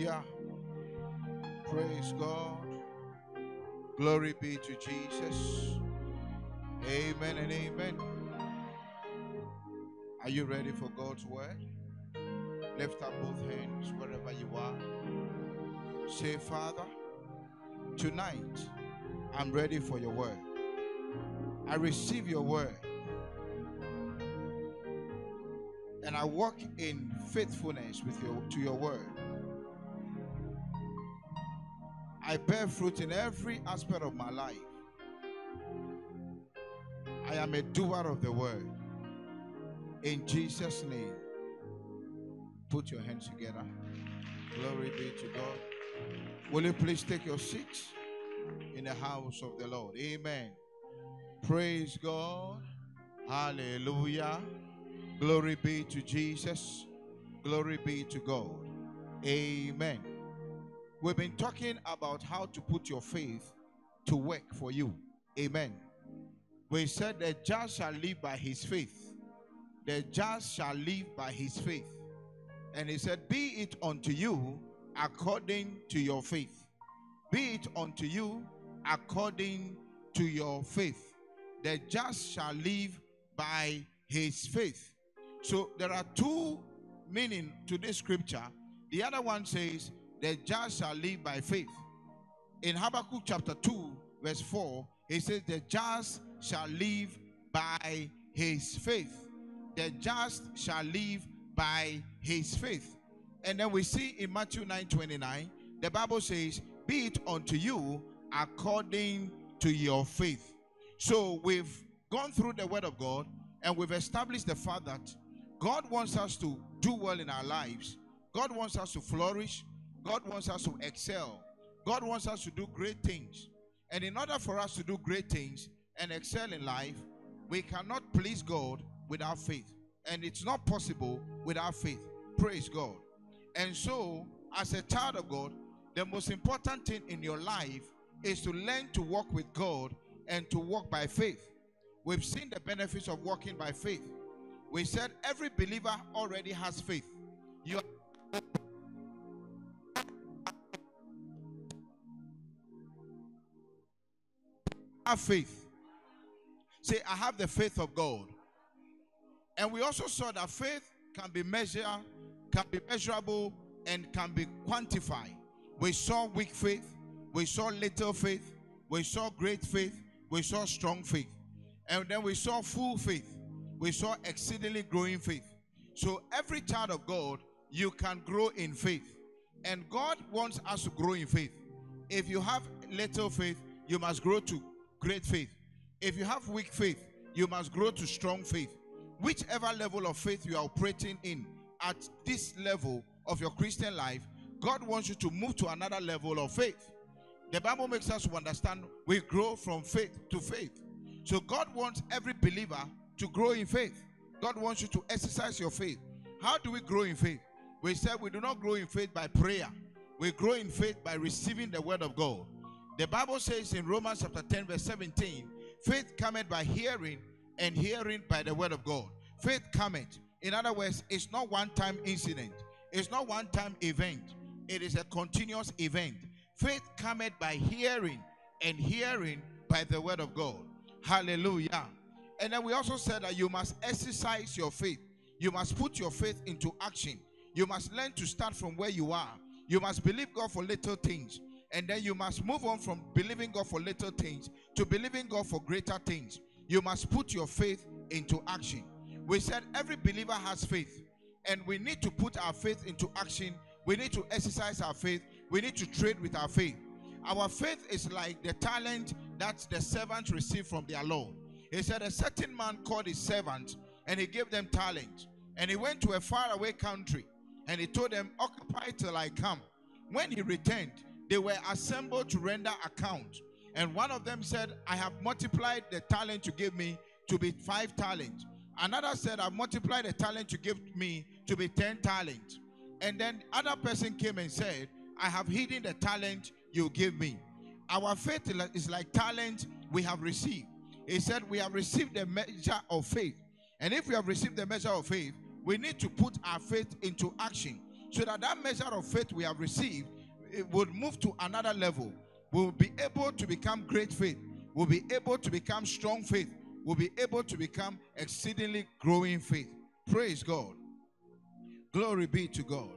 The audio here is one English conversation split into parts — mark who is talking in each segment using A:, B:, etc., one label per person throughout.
A: Hallelujah. Praise God. Glory be to Jesus. Amen and amen. Are you ready for God's word? Lift up both hands wherever you are. Say, Father, tonight I'm ready for your word. I receive your word. And I walk in faithfulness with your to your word. I bear fruit in every aspect of my life. I am a doer of the word. In Jesus' name, put your hands together. Glory be to God. Will you please take your seats in the house of the Lord? Amen. Praise God. Hallelujah. Glory be to Jesus. Glory be to God. Amen. We've been talking about how to put your faith to work for you. Amen. We said the just shall live by his faith. The just shall live by his faith. And he said, Be it unto you according to your faith. Be it unto you according to your faith. The just shall live by his faith. So there are two meaning to this scripture. The other one says, The just shall live by faith. In Habakkuk chapter 2, verse 4, it says, The just shall live by his faith. The just shall live by his faith. And then we see in Matthew 9 29, the Bible says, Be it unto you according to your faith. So we've gone through the word of God and we've established the fact that God wants us to do well in our lives. God wants us to flourish. God wants us to excel. God wants us to do great things. And in order for us to do great things and excel in life, we cannot please God without faith. And it's not possible without faith. Praise God. And so, as a child of God, the most important thing in your life is to learn to walk with God and to walk by faith. We've seen the benefits of walking by faith. We said every believer already has faith. You have faith. Say, I have the faith of God. And we also saw that faith can be measured, can be measurable, and can be quantified. We saw weak faith, we saw little faith, we saw great faith, we saw strong faith. And then we saw full faith, we saw exceedingly growing faith. So every child of God, you can grow in faith. And God wants us to grow in faith. If you have little faith, you must grow to great faith. If you have weak faith, you must grow to strong faith. Whichever level of faith you are operating in at this level of your Christian life, God wants you to move to another level of faith. The Bible makes us understand we grow from faith to faith. So God wants every believer to grow in faith. God wants you to exercise your faith. How do we grow in faith? We said we do not grow in faith by prayer. We grow in faith by receiving the word of God. The Bible says in Romans chapter 10, verse 17, faith cometh by hearing, and hearing by the word of God. Faith cometh. In other words, it's not one time incident, it's not one time event, it is a continuous event. Faith cometh by hearing, and hearing by the word of God. Hallelujah. And then we also said that you must exercise your faith. You must put your faith into action. You must learn to start from where you are. You must believe God for little things. And then you must move on from believing God for little things to believing God for greater things. You must put your faith into action. We said every believer has faith, and we need to put our faith into action. We need to exercise our faith. We need to trade with our faith. Our faith is like the talent that the servants received from their Lord. He said, A certain man called his servants, and he gave them talent. And he went to a faraway country, and he told them, Occupy till I come. When he returned, they were assembled to render account. And one of them said, I have multiplied the talent you gave me to be five talents. Another said, I've multiplied the talent you gave me to be ten talents. And then other person came and said, I have hidden the talent you gave me. Our faith is like talent we have received. He said, We have received the measure of faith. And if we have received the measure of faith, we need to put our faith into action. so that that measure of faith we have received would move to another level. We'll be able to become great faith. We'll be able to become strong faith. We'll be able to become exceedingly growing faith. Praise God. Glory be to God.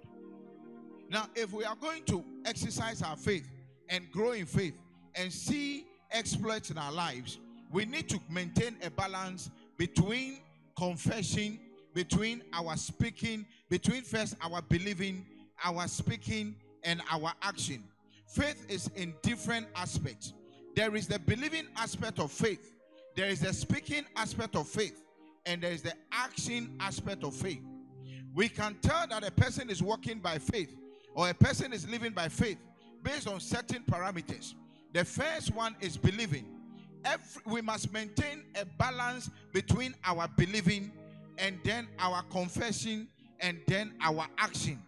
A: Now, if we are going to exercise our faith and grow in faith and see exploits in our lives, we need to maintain a balance between confession, between our speaking, between first our believing, our speaking, and our action. Faith is in different aspects. There is the believing aspect of faith, there is the speaking aspect of faith, and there is the action aspect of faith. We can tell that a person is walking by faith or a person is living by faith based on certain parameters. The first one is believing. Every, we must maintain a balance between our believing and then our confession and then our action.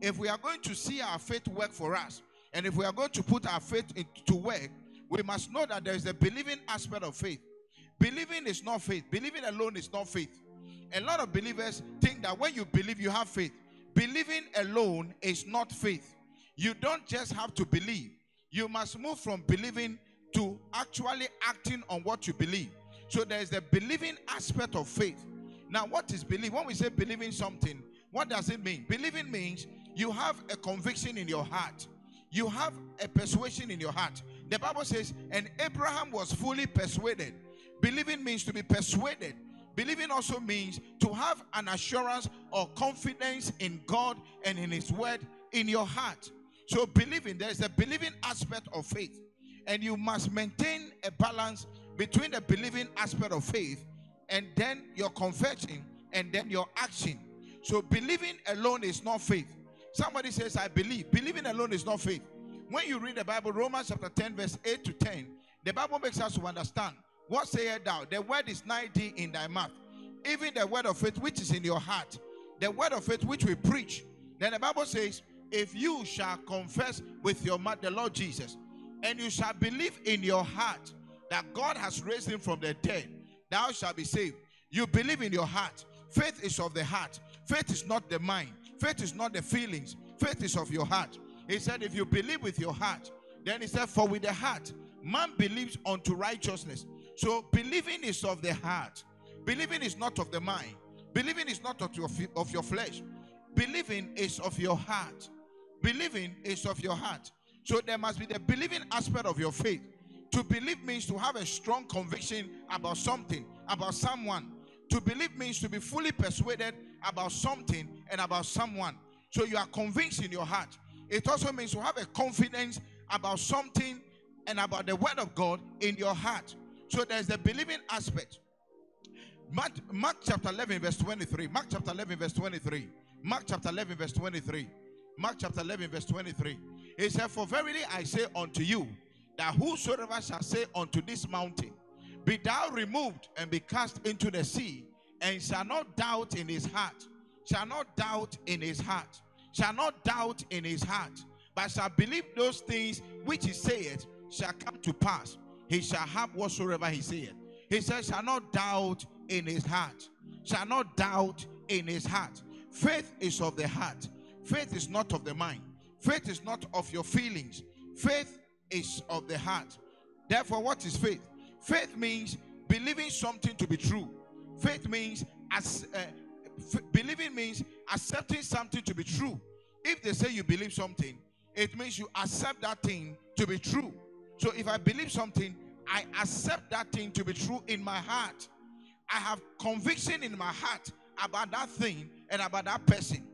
A: If we are going to see our faith work for us, and if we are going to put our faith into work, we must know that there is a believing aspect of faith. Believing is not faith. Believing alone is not faith. A lot of believers think that when you believe, you have faith. Believing alone is not faith. You don't just have to believe, you must move from believing to actually acting on what you believe. So there's the believing aspect of faith. Now, what is belief? When we say believing something, what does it mean? Believing means you have a conviction in your heart, you have a persuasion in your heart. The Bible says, and Abraham was fully persuaded. Believing means to be persuaded. Believing also means to have an assurance or confidence in God and in His word in your heart. So, believing, there's a believing aspect of faith, and you must maintain a balance between the believing aspect of faith and then your confession and then your action. So, believing alone is not faith. Somebody says, I believe. Believing alone is not faith. When you read the Bible, Romans chapter 10, verse 8 to 10, the Bible makes us to understand what sayest thou? The word is nigh thee in thy mouth, even the word of faith which is in your heart, the word of faith which we preach. Then the Bible says, If you shall confess with your mouth the Lord Jesus, and you shall believe in your heart that God has raised him from the dead, thou shalt be saved. You believe in your heart. Faith is of the heart, faith is not the mind, faith is not the feelings, faith is of your heart. He said, If you believe with your heart, then he said, For with the heart, man believes unto righteousness. So believing is of the heart. Believing is not of the mind. Believing is not of your, of your flesh. Believing is of your heart. Believing is of your heart. So there must be the believing aspect of your faith. To believe means to have a strong conviction about something, about someone. To believe means to be fully persuaded about something and about someone. So you are convinced in your heart. It also means to have a confidence about something and about the word of God in your heart. So there's the believing aspect. Mark, Mark chapter 11, verse 23. Mark chapter 11, verse 23. Mark chapter 11, verse 23. Mark chapter 11, verse 23. He said, For verily I say unto you, that whosoever shall say unto this mountain, Be thou removed and be cast into the sea, and shall not doubt in his heart, shall not doubt in his heart, shall not doubt in his heart, but shall believe those things which he saith shall come to pass. He shall have whatsoever he saith. He says, shall not doubt in his heart. Shall not doubt in his heart. Faith is of the heart. Faith is not of the mind. Faith is not of your feelings. Faith is of the heart. Therefore, what is faith? Faith means believing something to be true. Faith means as uh, f- believing means accepting something to be true. If they say you believe something, it means you accept that thing to be true. So if I believe something, I accept that thing to be true in my heart. I have conviction in my heart about that thing and about that person.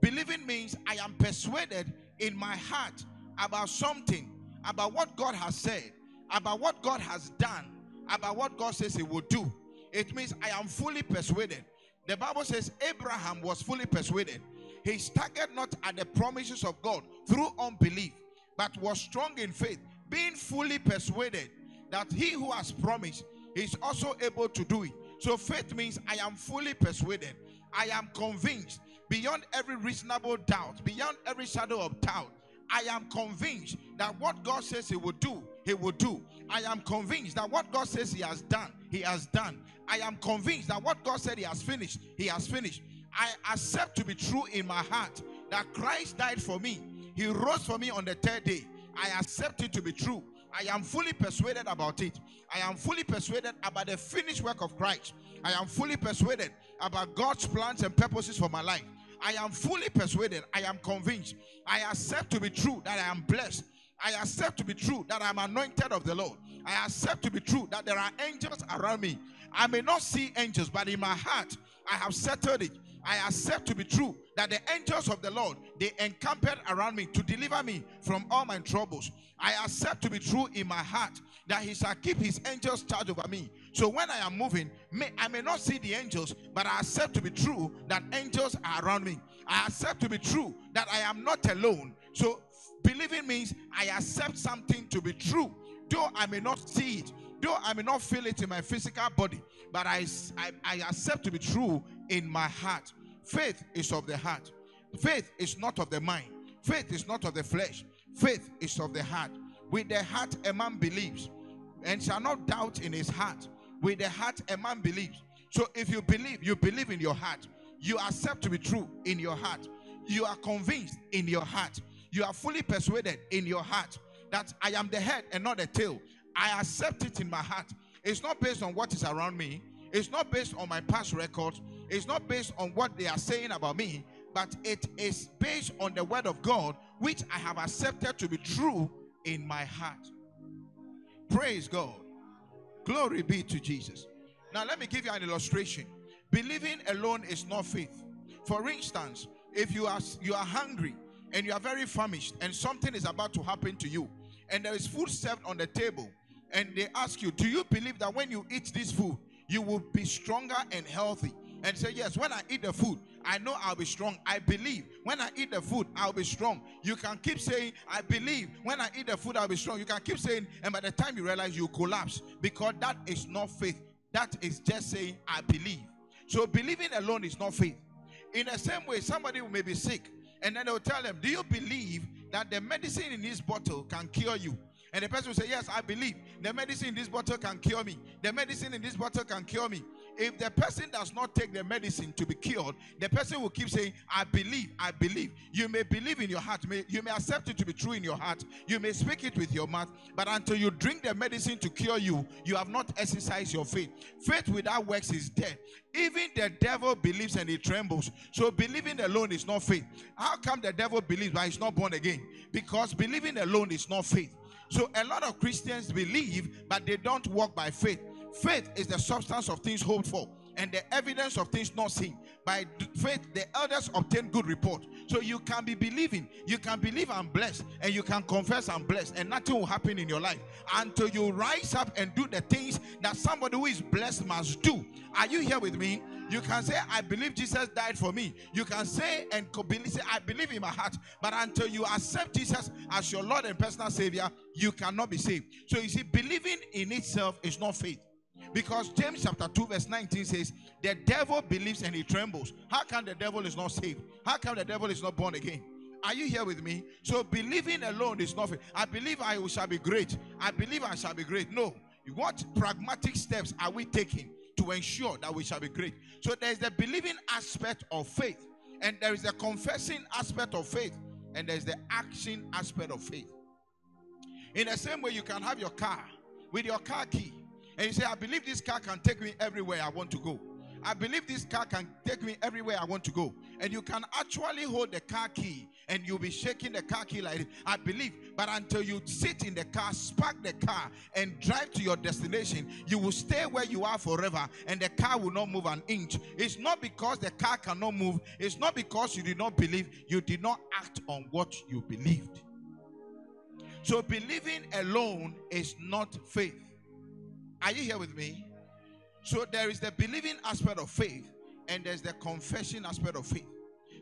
A: Believing means I am persuaded in my heart about something, about what God has said, about what God has done, about what God says He will do. It means I am fully persuaded. The Bible says Abraham was fully persuaded. He staggered not at the promises of God through unbelief, but was strong in faith, being fully persuaded that he who has promised is also able to do it. So faith means I am fully persuaded. I am convinced beyond every reasonable doubt, beyond every shadow of doubt. I am convinced that what God says He will do, He will do. I am convinced that what God says He has done, He has done. I am convinced that what God said He has finished, He has finished. I accept to be true in my heart that Christ died for me. He rose for me on the third day. I accept it to be true. I am fully persuaded about it. I am fully persuaded about the finished work of Christ. I am fully persuaded about God's plans and purposes for my life. I am fully persuaded. I am convinced. I accept to be true that I am blessed. I accept to be true that I'm anointed of the Lord. I accept to be true that there are angels around me. I may not see angels, but in my heart, I have settled it. I accept to be true that the angels of the Lord they encamped around me to deliver me from all my troubles. I accept to be true in my heart that He shall keep His angels charge over me. So when I am moving, may, I may not see the angels, but I accept to be true that angels are around me. I accept to be true that I am not alone. So believing means I accept something to be true, though I may not see it, though I may not feel it in my physical body, but I, I, I accept to be true in my heart. Faith is of the heart. Faith is not of the mind. Faith is not of the flesh. Faith is of the heart. With the heart, a man believes and shall not doubt in his heart. With the heart, a man believes. So if you believe, you believe in your heart. You accept to be true in your heart. You are convinced in your heart. You are fully persuaded in your heart that I am the head and not the tail. I accept it in my heart. It's not based on what is around me. It's not based on my past record. It's not based on what they are saying about me, but it is based on the word of God, which I have accepted to be true in my heart. Praise God. Glory be to Jesus. Now, let me give you an illustration. Believing alone is not faith. For instance, if you are you are hungry and you are very famished and something is about to happen to you and there is food served on the table and they ask you, "Do you believe that when you eat this food, you will be stronger and healthy?" And say, "Yes, when I eat the food, I know I'll be strong. I believe when I eat the food, I'll be strong. You can keep saying, I believe when I eat the food, I'll be strong. You can keep saying, and by the time you realize you collapse because that is not faith. That is just saying, I believe. So believing alone is not faith. In the same way, somebody may be sick and then they'll tell them, Do you believe that the medicine in this bottle can cure you? And the person will say, Yes, I believe the medicine in this bottle can cure me. The medicine in this bottle can cure me. If the person does not take the medicine to be cured, the person will keep saying, I believe, I believe. You may believe in your heart, may, you may accept it to be true in your heart, you may speak it with your mouth, but until you drink the medicine to cure you, you have not exercised your faith. Faith without works is dead. Even the devil believes and he trembles. So believing alone is not faith. How come the devil believes but he's not born again? Because believing alone is not faith. So a lot of Christians believe, but they don't walk by faith. Faith is the substance of things hoped for and the evidence of things not seen. By faith, the elders obtain good report. So you can be believing, you can believe I'm blessed, and you can confess I'm blessed, and nothing will happen in your life until you rise up and do the things that somebody who is blessed must do. Are you here with me? You can say, I believe Jesus died for me. You can say and say, I believe in my heart. But until you accept Jesus as your Lord and personal Savior, you cannot be saved. So you see, believing in itself is not faith. Because James chapter 2, verse 19 says, The devil believes and he trembles. How come the devil is not saved? How come the devil is not born again? Are you here with me? So believing alone is nothing. I believe I shall be great. I believe I shall be great. No. What pragmatic steps are we taking to ensure that we shall be great? So there's the believing aspect of faith, and there is the confessing aspect of faith, and there's the action aspect of faith. In the same way, you can have your car with your car key and you say, I believe this car can take me everywhere I want to go. I believe this car can take me everywhere I want to go. And you can actually hold the car key and you'll be shaking the car key like. I believe. But until you sit in the car, spark the car, and drive to your destination, you will stay where you are forever and the car will not move an inch. It's not because the car cannot move, it's not because you did not believe, you did not act on what you believed. So believing alone is not faith. Are you here with me? So there is the believing aspect of faith, and there's the confession aspect of faith.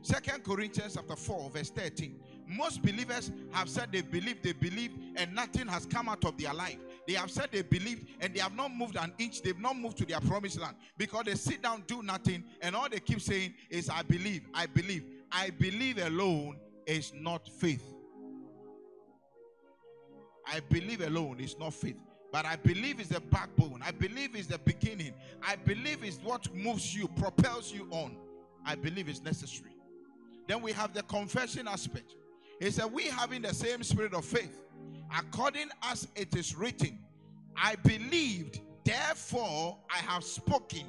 A: Second Corinthians chapter 4, verse 13. Most believers have said they believe, they believe, and nothing has come out of their life. They have said they believe, and they have not moved an inch, they've not moved to their promised land because they sit down, do nothing, and all they keep saying is, I believe, I believe. I believe alone is not faith. I believe alone is not faith. But I believe is the backbone. I believe is the beginning. I believe is what moves you, propels you on. I believe is necessary. Then we have the confession aspect. He said, We having the same spirit of faith, according as it is written, I believed, therefore I have spoken.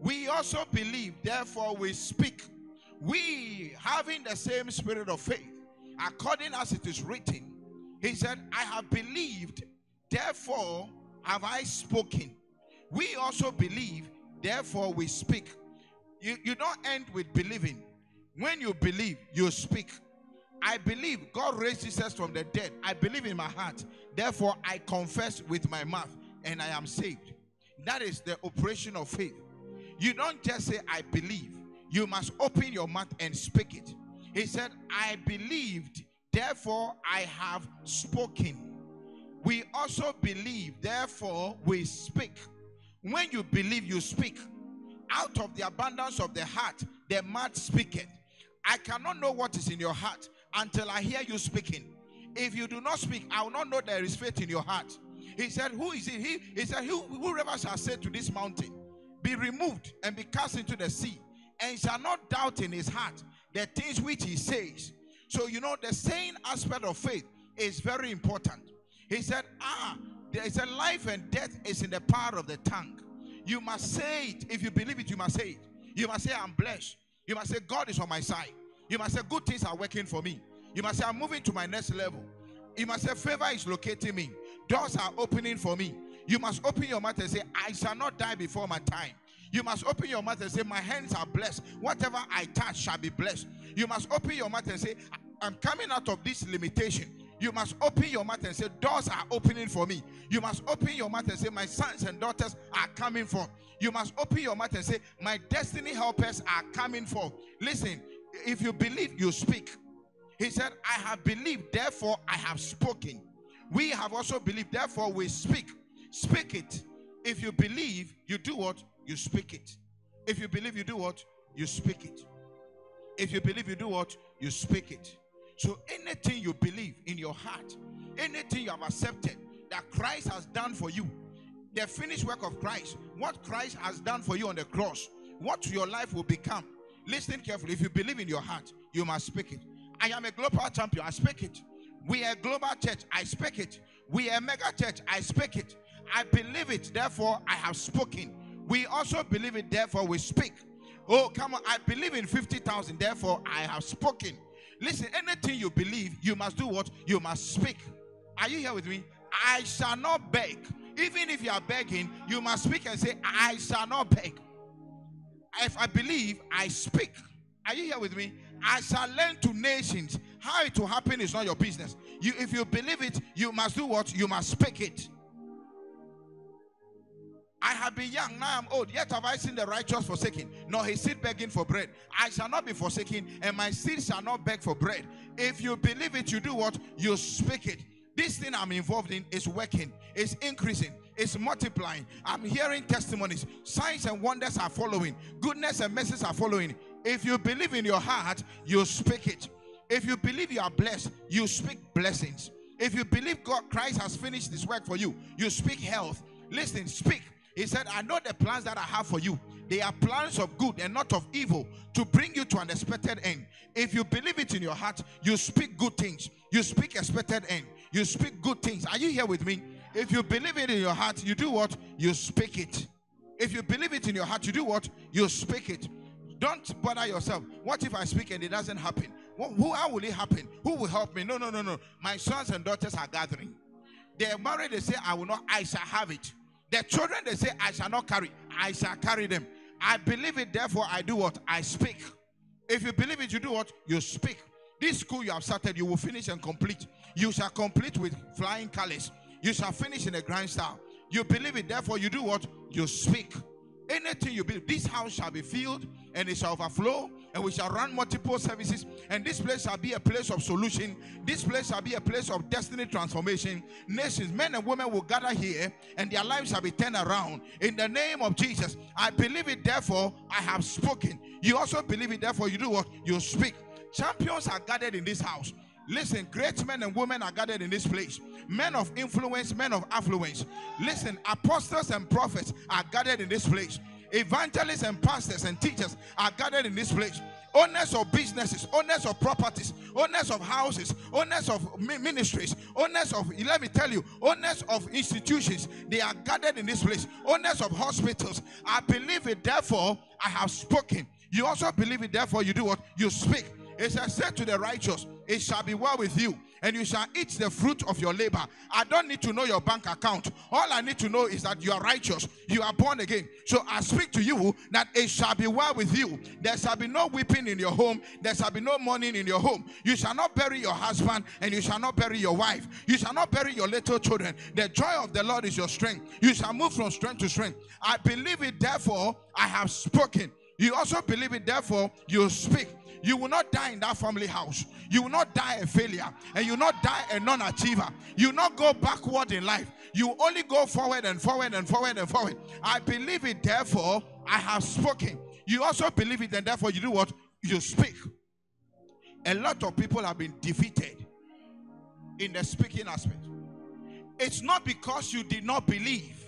A: We also believe, therefore we speak. We having the same spirit of faith, according as it is written, he said, I have believed, therefore have I spoken. We also believe, therefore we speak. You, you don't end with believing. When you believe, you speak. I believe God raised Jesus from the dead. I believe in my heart. Therefore, I confess with my mouth and I am saved. That is the operation of faith. You don't just say, I believe. You must open your mouth and speak it. He said, I believed, therefore I have spoken. We also believe, therefore we speak. When you believe, you speak. Out of the abundance of the heart, the mouth speaketh. I cannot know what is in your heart until I hear you speaking. If you do not speak, I will not know there is faith in your heart. He said, Who is it? He, he said, Who, Whoever shall say to this mountain, Be removed and be cast into the sea, and shall not doubt in his heart the things which he says. So, you know, the saying aspect of faith is very important. He said, Ah, there is a life and death is in the power of the tongue. You must say it. If you believe it, you must say it. You must say, I'm blessed. You must say, God is on my side. You must say, Good things are working for me. You must say, I'm moving to my next level. You must say, Favor is locating me. Doors are opening for me. You must open your mouth and say, I shall not die before my time. You must open your mouth and say, My hands are blessed. Whatever I touch shall be blessed. You must open your mouth and say, I'm coming out of this limitation. You must open your mouth and say, Doors are opening for me. You must open your mouth and say, My sons and daughters are coming forth. You must open your mouth and say, My destiny helpers are coming forth. Listen, if you believe, you speak. He said, I have believed, therefore I have spoken. We have also believed, therefore we speak. Speak it. If you believe, you do what? You speak it. If you believe, you do what? You speak it. If you believe, you do what? You speak it. So anything you believe in your heart, anything you have accepted that Christ has done for you, the finished work of Christ, what Christ has done for you on the cross, what your life will become. Listen carefully. If you believe in your heart, you must speak it. I am a global champion. I speak it. We are a global church. I speak it. We are a mega church. I speak it. I believe it. Therefore, I have spoken. We also believe it. Therefore, we speak. Oh, come on. I believe in 50,000. Therefore, I have spoken. Listen, anything you believe, you must do what? You must speak. Are you here with me? I shall not beg. Even if you are begging, you must speak and say, I shall not beg. If I believe, I speak. Are you here with me? I shall lend to nations. How it will happen is not your business. You, if you believe it, you must do what? You must speak it. I have been young, now I'm old, yet have I seen the righteous forsaken, nor his seed begging for bread. I shall not be forsaken, and my seed shall not beg for bread. If you believe it, you do what? You speak it. This thing I'm involved in is working, it's increasing, it's multiplying. I'm hearing testimonies, signs and wonders are following, goodness and mercies are following. If you believe in your heart, you speak it. If you believe you are blessed, you speak blessings. If you believe God Christ has finished this work for you, you speak health. Listen, speak. He said, I know the plans that I have for you. They are plans of good and not of evil to bring you to an expected end. If you believe it in your heart, you speak good things. You speak expected end. You speak good things. Are you here with me? If you believe it in your heart, you do what? You speak it. If you believe it in your heart, you do what? You speak it. Don't bother yourself. What if I speak and it doesn't happen? who, how will it happen? Who will help me? No, no, no, no. My sons and daughters are gathering. They're married, they say, I will not, I shall have it. The children, they say, I shall not carry, I shall carry them. I believe it, therefore I do what? I speak. If you believe it, you do what? You speak. This school you have started, you will finish and complete. You shall complete with flying colors. You shall finish in a grand style. You believe it, therefore you do what? You speak. Anything you believe, this house shall be filled and it shall overflow and we shall run multiple services. And this place shall be a place of solution. This place shall be a place of destiny transformation. Nations men and women will gather here and their lives shall be turned around. In the name of jesus i believe it therefore i have spoken. You also believe it therefore you do what? You speak. Champions are gathered in this house Listen, great men and women are gathered in this place. Men of influence, men of affluence. Listen, apostles and prophets are gathered in this place. Evangelists and pastors and teachers are gathered in this place. Owners of businesses, owners of properties, owners of houses, owners of ministries, owners of, let me tell you, owners of institutions, they are gathered in this place. Owners of hospitals. I believe it, therefore, I have spoken. You also believe it, therefore, you do what? You speak. It says, Say to the righteous, It shall be well with you, and you shall eat the fruit of your labor. I don't need to know your bank account. All I need to know is that you are righteous, you are born again. So I speak to you that it shall be well with you. There shall be no weeping in your home, there shall be no mourning in your home. You shall not bury your husband, and you shall not bury your wife. You shall not bury your little children. The joy of the Lord is your strength. You shall move from strength to strength. I believe it, therefore, I have spoken. You also believe it, therefore, you speak. You will not die in that family house. You will not die a failure. And you will not die a non achiever. You will not go backward in life. You only go forward and forward and forward and forward. I believe it, therefore, I have spoken. You also believe it, and therefore, you do what? You speak. A lot of people have been defeated in the speaking aspect. It's not because you did not believe.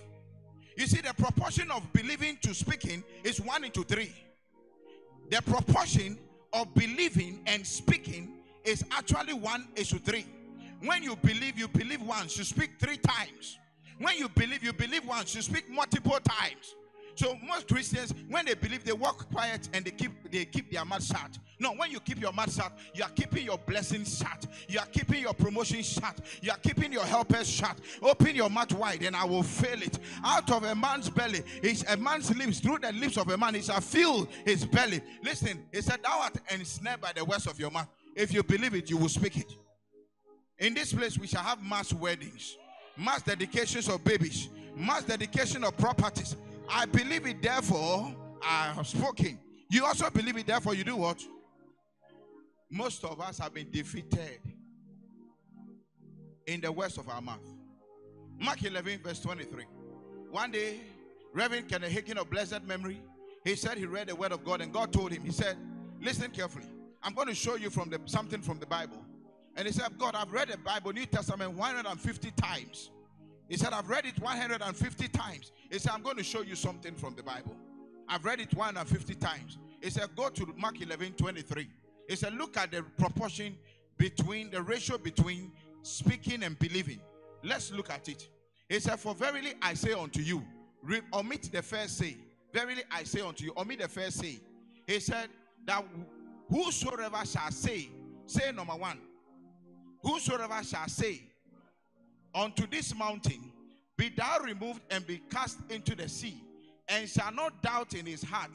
A: You see, the proportion of believing to speaking is one into three. The proportion of believing and speaking is actually one is to three. When you believe, you believe once, you speak three times. When you believe, you believe once, you speak multiple times. So most Christians, when they believe, they walk quiet and they keep they keep their mouth shut. No, when you keep your mouth shut, you are keeping your blessings shut. You are keeping your promotion shut. You are keeping your helpers shut. Open your mouth wide, and I will fill it. Out of a man's belly, is a man's lips, through the lips of a man, he shall fill his belly. Listen, he said, Thou art ensnared by the words of your mouth. If you believe it, you will speak it. In this place, we shall have mass weddings, mass dedications of babies, mass dedication of properties. I believe it, therefore, I have spoken. You also believe it, therefore, you do what? Most of us have been defeated in the words of our mouth. Mark 11, verse 23. One day, Reverend Kenneth Hagin of blessed memory, he said he read the word of God, and God told him, He said, Listen carefully. I'm going to show you from the something from the Bible. And he said, God, I've read the Bible, New Testament, 150 times. He said, I've read it 150 times. He said, I'm going to show you something from the Bible. I've read it 150 times. He said, Go to Mark 11 23. He said, Look at the proportion between the ratio between speaking and believing. Let's look at it. He said, For verily I say unto you, re- omit the first say. Verily I say unto you, omit the first say. He said, That whosoever shall say, say number one, whosoever shall say unto this mountain, Be thou removed and be cast into the sea, and shall not doubt in his heart,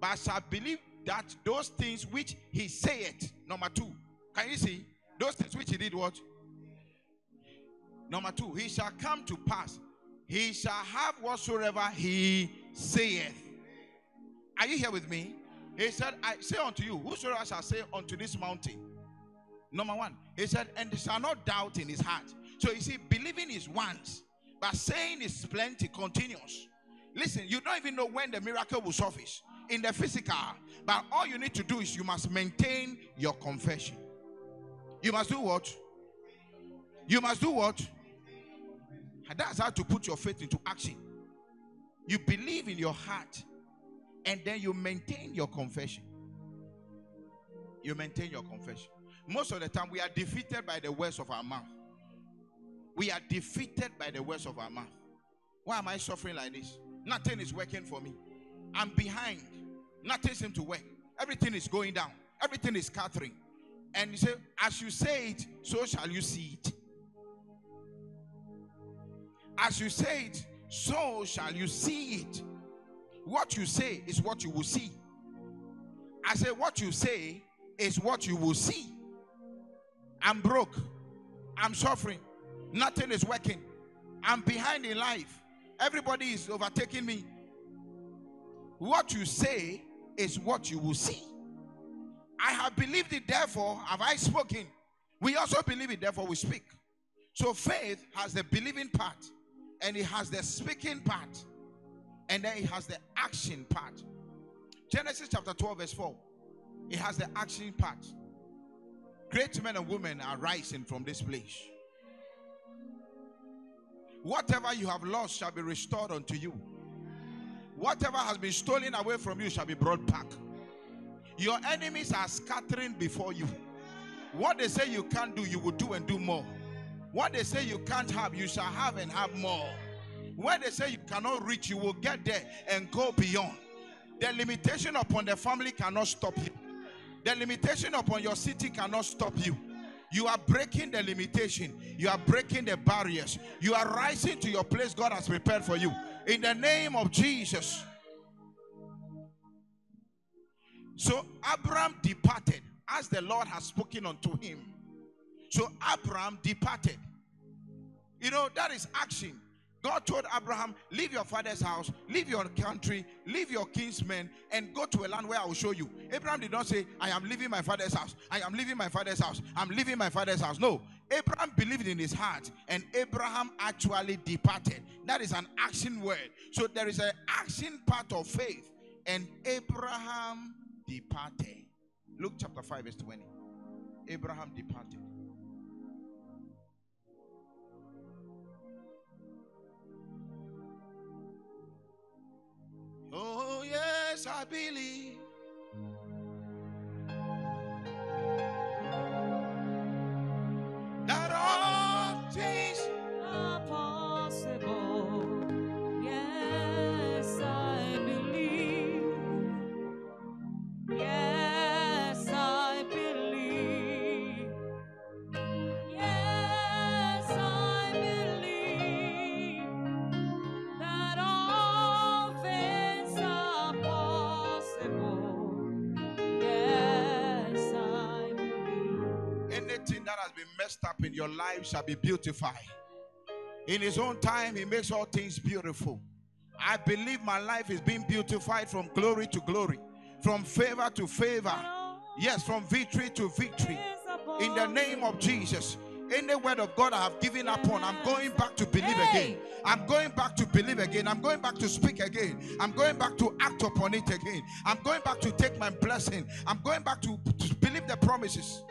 A: but shall believe that those things which he saith, number two, can you see? Those things which he did what? Number two, he shall come to pass. He shall have whatsoever he saith. Are you here with me? He said, I say unto you, whosoever shall say unto this mountain. Number one, he said, and shall not doubt in his heart. So you see, believing is once, but saying is plenty, continuous. Listen, you don't even know when the miracle will surface in the physical, but all you need to do is you must maintain your confession. You must do what? You must do what? That's how to put your faith into action. You believe in your heart and then you maintain your confession. You maintain your confession. Most of the time, we are defeated by the words of our mouth. We are defeated by the words of our mouth. Why am I suffering like this? Nothing is working for me. I'm behind. Nothing seems to work. Everything is going down. Everything is scattering. And you say, as you say it, so shall you see it. As you say it, so shall you see it. What you say is what you will see. I say, what you say is what you will see. I'm broke. I'm suffering. Nothing is working. I'm behind in life. Everybody is overtaking me. What you say is what you will see. I have believed it, therefore have I spoken. We also believe it, therefore we speak. So faith has the believing part, and it has the speaking part, and then it has the action part. Genesis chapter 12, verse 4. It has the action part. Great men and women are rising from this place. Whatever you have lost shall be restored unto you. Whatever has been stolen away from you shall be brought back. Your enemies are scattering before you. What they say you can't do, you will do and do more. What they say you can't have, you shall have and have more. Where they say you cannot reach, you will get there and go beyond. The limitation upon the family cannot stop you. The limitation upon your city cannot stop you. You are breaking the limitation. You are breaking the barriers. You are rising to your place God has prepared for you. In the name of Jesus. So Abraham departed as the Lord has spoken unto him. So Abraham departed. You know, that is action. God told Abraham, Leave your father's house, leave your country, leave your kinsmen, and go to a land where I will show you. Abraham did not say, I am leaving my father's house. I am leaving my father's house. I'm leaving my father's house. No. Abraham believed in his heart, and Abraham actually departed. That is an action word. So there is an action part of faith, and Abraham departed. Luke chapter 5, verse 20. Abraham departed. Oh, yes, I believe. Has been messed up in your life shall be beautified. In his own time, he makes all things beautiful. I believe my life is being beautified from glory to glory, from favor to favor. Yes, from victory to victory. In the name of Jesus. Any word of God I have given up on, I'm going back to believe again. I'm going back to believe again. I'm going back to speak again. I'm going back to act upon it again. I'm going back to take my blessing. I'm going back to, to believe the promises.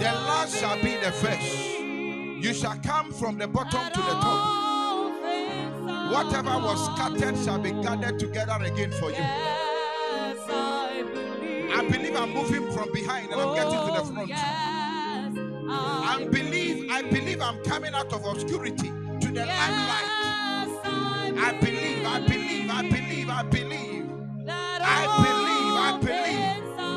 A: The last shall be the first. You shall come from the bottom to the top.
B: all things are
A: Whatever was scattered shall be gathered together again for you.
B: I believe.
A: I believe I'm moving from behind and I'm getting to the
B: Oh,
A: front. I believe, I believe I'm coming out of obscurity to the limelight. I believe, I believe, I believe, I believe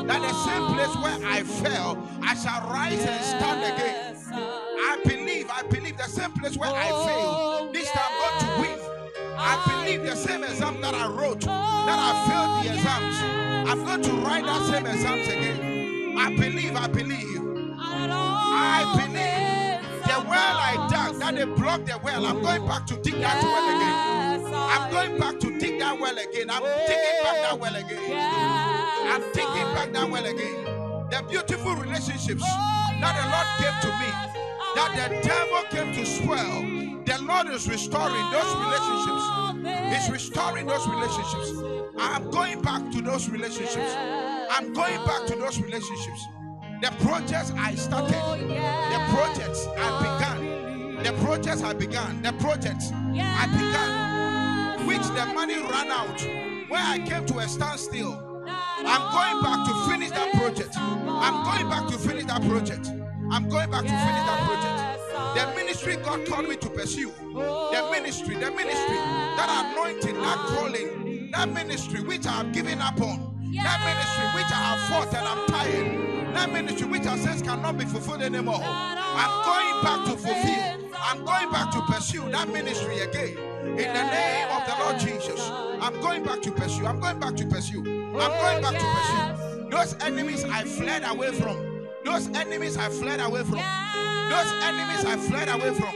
A: that the same place where I fell, I shall rise and stand again. I believe, I believe the same place where I failed, this time I'm going to win. I believe the same exam that I wrote, that I failed the exams. I'm going to write that same exams again. I believe, I believe. I believe the well I dug, that they blocked the well. I'm going back to dig that well again. I'm going back to dig that well again. I'm digging back that well again. I'm digging back that well again. The beautiful relationships that the Lord gave to me, that the devil came to swell, the Lord is restoring those relationships. He's restoring those relationships. I'm going back to those relationships. I'm going back to those relationships. The projects I started, the projects I began, the projects I began, the projects I began, which the money ran out, where I came to a standstill. I'm going back to finish that project. I'm going back to finish that project. I'm going back to finish that project. The ministry God called me to pursue. The ministry, the ministry, that anointing, that calling, that ministry which I have given up on. That ministry which I have fought and I'm tired. That ministry which I says cannot be fulfilled anymore. I'm going back to fulfill. I'm going back to pursue that ministry again. In the name of the Lord Jesus. I'm going back to pursue. I'm going back to pursue. I'm oh, going back to pursue. Those enemies I fled away from. Those enemies I fled away from. Those enemies I fled away from.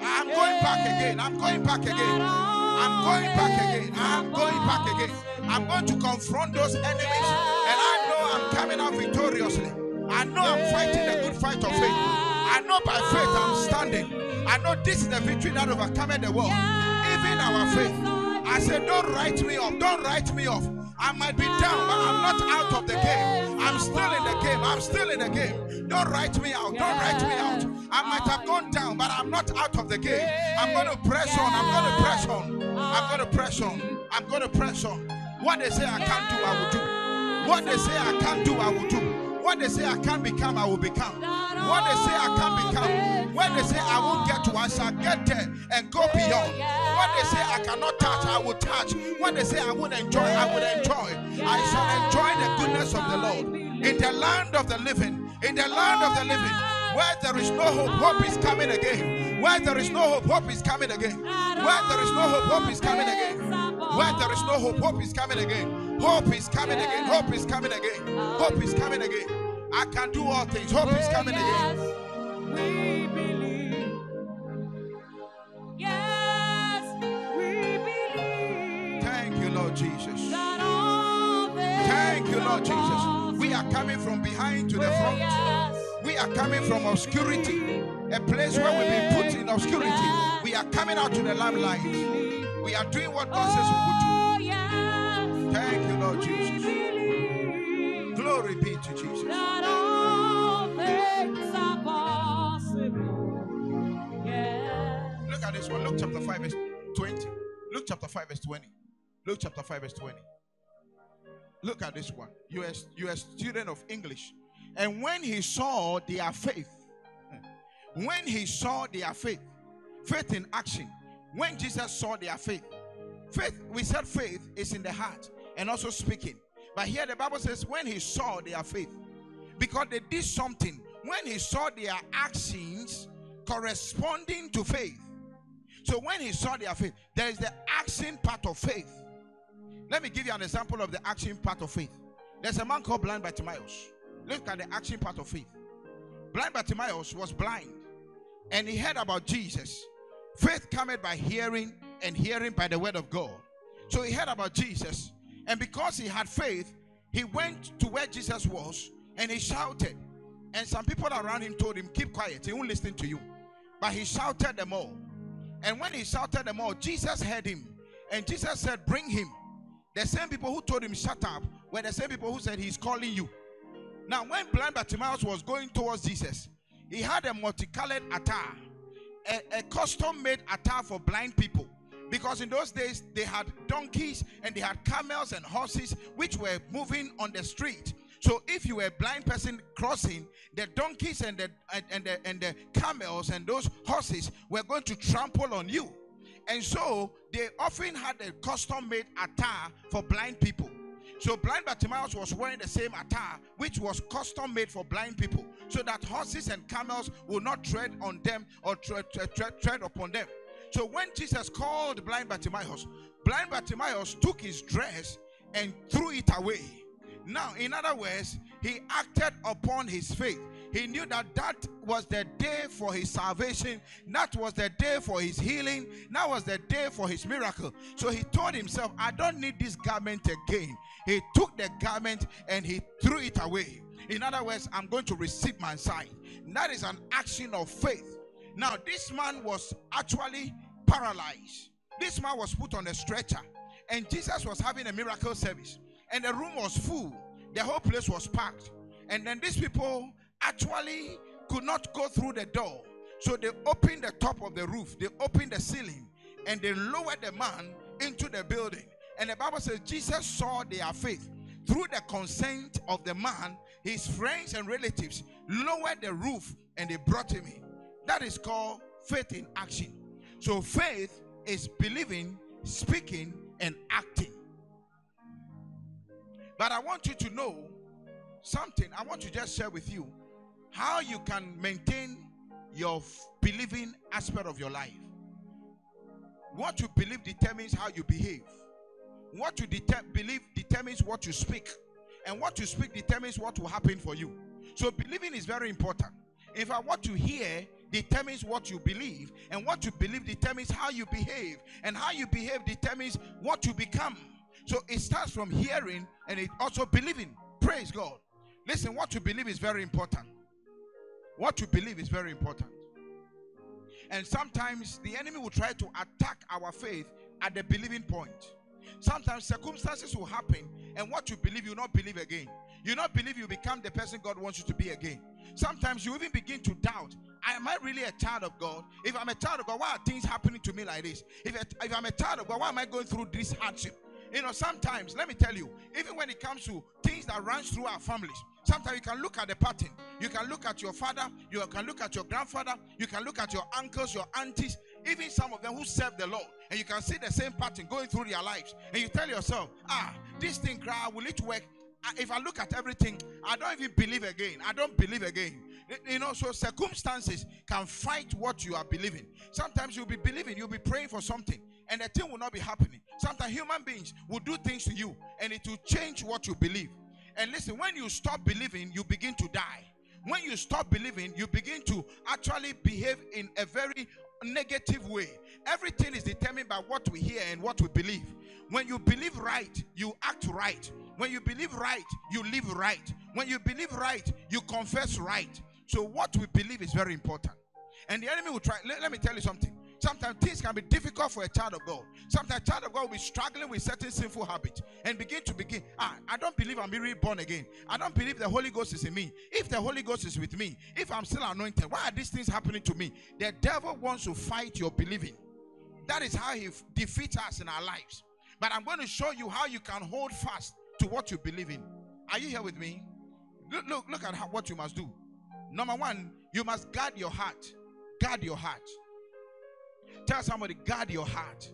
A: I'm going back again. I'm going back again. I'm going back again. I'm going back again. I'm going to confront those enemies. And I know I'm coming out victoriously. I know I'm fighting the good fight of faith. I know by faith I'm standing. I know this is the victory that overcometh the world. Even our faith. I said, Don't write me off. Don't write me off. I might be down, but I'm not out of the game. I'm still in the game. I'm still in the game. Don't write me out. Don't write me out. I might have gone down, but I'm not out of the game. I'm going to press on. I'm going to press on. I'm going to press on. I'm going to press on. What they say I can't do, I will do. What they say I can't do, I will do. What they say I can't become, I will become. What they say I can't become, when they say I won't get to, I shall get there and go beyond. What they say I cannot touch, I will touch. What they say I would enjoy, I will enjoy. I shall enjoy the goodness of the Lord in the land of the living. In the land of the living, where there is no hope, hope is coming again. Where there is no hope, hope is coming again. Where there is no hope, hope is coming again. Where there is no hope, hope is coming again. Hope is coming again. Hope is coming again. Hope is coming again. I can do all things. Hope is coming again.
B: We believe. Yes, we believe
A: Thank you, Lord Jesus.
B: that all things
A: Thank you, Lord Jesus. We are coming from behind to the front.
B: Yes,
A: We are coming from obscurity, a place where we've been put in obscurity. We are coming out to the limelight. We are doing what God says
B: Oh,
A: we would do. Thank you, Lord Jesus. Glory be to Jesus. Luke chapter 5, verse 20. Luke chapter 5, verse 20. Luke chapter 5, verse 20. Look at this one. You are, you are student of English. And when he saw their faith, hmm, when he saw their faith, faith in action, when Jesus saw their faith, faith, we said faith is in the heart and also speaking. But here the Bible says, when he saw their faith, because they did something, when he saw their actions corresponding to faith. So when he saw their faith, there is the action part of faith. Let me give you an example of the action part of faith. There's a man called blind Bartimaeus. Look at the action part of faith. Blind Bartimaeus was blind and he heard about Jesus. Faith cometh by hearing, and hearing by the word of God. So he heard about Jesus, and because he had faith, he went to where Jesus was and he shouted. And some people around him told him, Keep quiet, he won't listen to you. But he shouted them all. And when he shouted them all, Jesus heard him. And Jesus said, Bring him. The same people who told him, Shut up, were the same people who said, He's calling you. Now, when blind Bartimaeus was going towards Jesus, he had a multicolored attire, a, a custom made attire for blind people. Because in those days, they had donkeys and they had camels and horses which were moving on the street. So if you were a blind person crossing, the donkeys and the and, and the and the camels and those horses were going to trample on you. And so they often had a custom made attire for blind people. So blind Bartimaeus was wearing the same attire, which was custom made for blind people, so that horses and camels will not tread on them or tread, tread, tread upon them. So when Jesus called blind Bartimaeus, blind Bartimaeus took his dress and threw it away. Now, in other words, he acted upon his faith. He knew that that was the day for his salvation. That was the day for his healing. That was the day for his miracle. So he told himself, I don't need this garment again. He took the garment and he threw it away. In other words, I'm going to receive my sign. That is an action of faith. Now, this man was actually paralyzed. This man was put on a stretcher, and Jesus was having a miracle service, and the room was full. The whole place was packed. And then these people actually could not go through the door. So they opened the top of the roof, they opened the ceiling, and they lowered the man into the building. And the Bible says Jesus saw their faith. Through the consent of the man, his friends and relatives lowered the roof and they brought him in. That is called faith in action. So faith is believing, speaking, and acting. But I want you to know something. I want to just share with you how you can maintain your believing aspect of your life. What you believe determines how you behave. What you believe determines what you speak. And what you speak determines what will happen for you. So believing is very important. In fact, what you hear determines what you believe, and what you believe determines how you behave, and how you behave determines what you become. So it starts from hearing and it also believing. Praise God. Listen, what you believe is very important. What you believe is very important. And sometimes the enemy will try to attack our faith at the believing point. Sometimes circumstances will happen, and what you believe, you not believe again. You not believe you become the person God wants you to be again. Sometimes you even begin to doubt. Am I really a child of God? If I'm a child of God, why are things happening to me like this? If, if I'm a child of God, why am I going through this hardship? You know, sometimes, let me tell you, even when it comes to things that runs through our families, sometimes you can look at the pattern. You can look at your father, you can look at your grandfather, you can look at your uncles, your aunties, even some of them who serve the Lord, and you can see the same pattern going through their lives. And you tell yourself, ah, this thing, cry, will it work? If I look at everything, I don't even believe again. I don't believe again. You know, so circumstances can fight what you are believing. Sometimes you'll be believing, you'll be praying for something, and the thing will not be happening. Sometimes human beings will do things to you, and it will change what you believe. And listen, when you stop believing, you begin to die. When you stop believing, you begin to actually behave in a very negative way. Everything is determined by what we hear and what we believe. When you believe right, you act right. When you believe right, you live right. When you believe right, you confess right. So, what we believe is very important. And the enemy will try. Let, let me tell you something. Sometimes things can be difficult for a child of God. Sometimes a child of God will be struggling with certain sinful habits and begin to begin. Ah, I don't believe I'm being born again. I don't believe the Holy Ghost is in me. If the Holy Ghost is with me, if I'm still anointed, why are these things happening to me? The devil wants to fight your believing. That is how he defeats us in our lives. But I'm going to show you how you can hold fast to what you believe in. Are you here with me? Look, look, look at how, what you must do. Number one, you must guard your heart. Guard your heart. Tell somebody, guard your heart.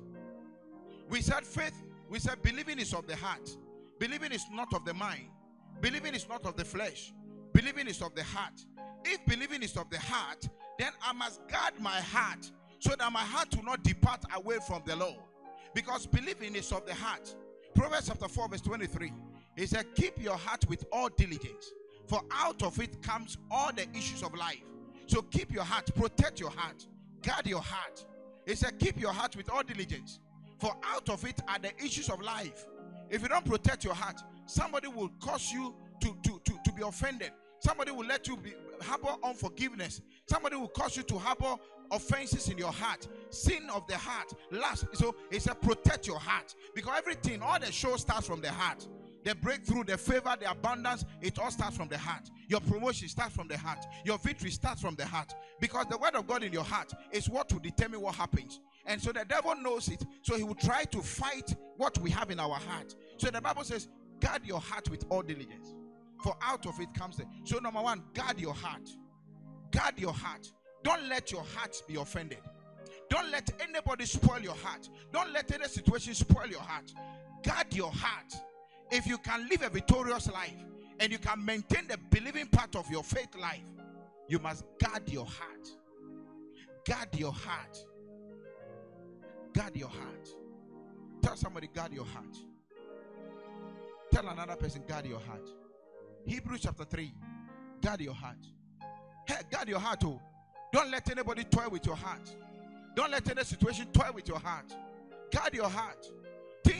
A: We said faith, we said believing is of the heart. Believing is not of the mind. Believing is not of the flesh. Believing is of the heart. If believing is of the heart, then I must guard my heart so that my heart will not depart away from the Lord. Because believing is of the heart. Proverbs chapter 4, verse 23. It said, Keep your heart with all diligence, for out of it comes all the issues of life. So keep your heart, protect your heart, guard your heart. It said, Keep your heart with all diligence, for out of it are the issues of life. If you don't protect your heart, somebody will cause you to, to, to, to be offended. Somebody will let you be, harbor unforgiveness. Somebody will cause you to harbor offenses in your heart, sin of the heart, lust. So it said, protect your heart because everything, all the show starts from the heart. The breakthrough, the favor, the abundance, it all starts from the heart. Your promotion starts from the heart. Your victory starts from the heart. Because the word of God in your heart is what will determine what happens. And so the devil knows it. So he will try to fight what we have in our heart. So the Bible says, guard your heart with all diligence. For out of it comes the. So, number one, guard your heart. Guard your heart. Don't let your heart be offended. Don't let anybody spoil your heart. Don't let any situation spoil your heart. Guard your heart. If you can live a victorious life and you can maintain the believing part of your faith life, you must guard your heart. Guard your heart. Guard your heart. Tell somebody, guard your heart. Tell another person, guard your heart. Hebrews chapter 3. Guard your heart. Hey, guard your heart, oh. Don't let anybody toy with your heart. Don't let any situation toy with your heart. Guard your heart.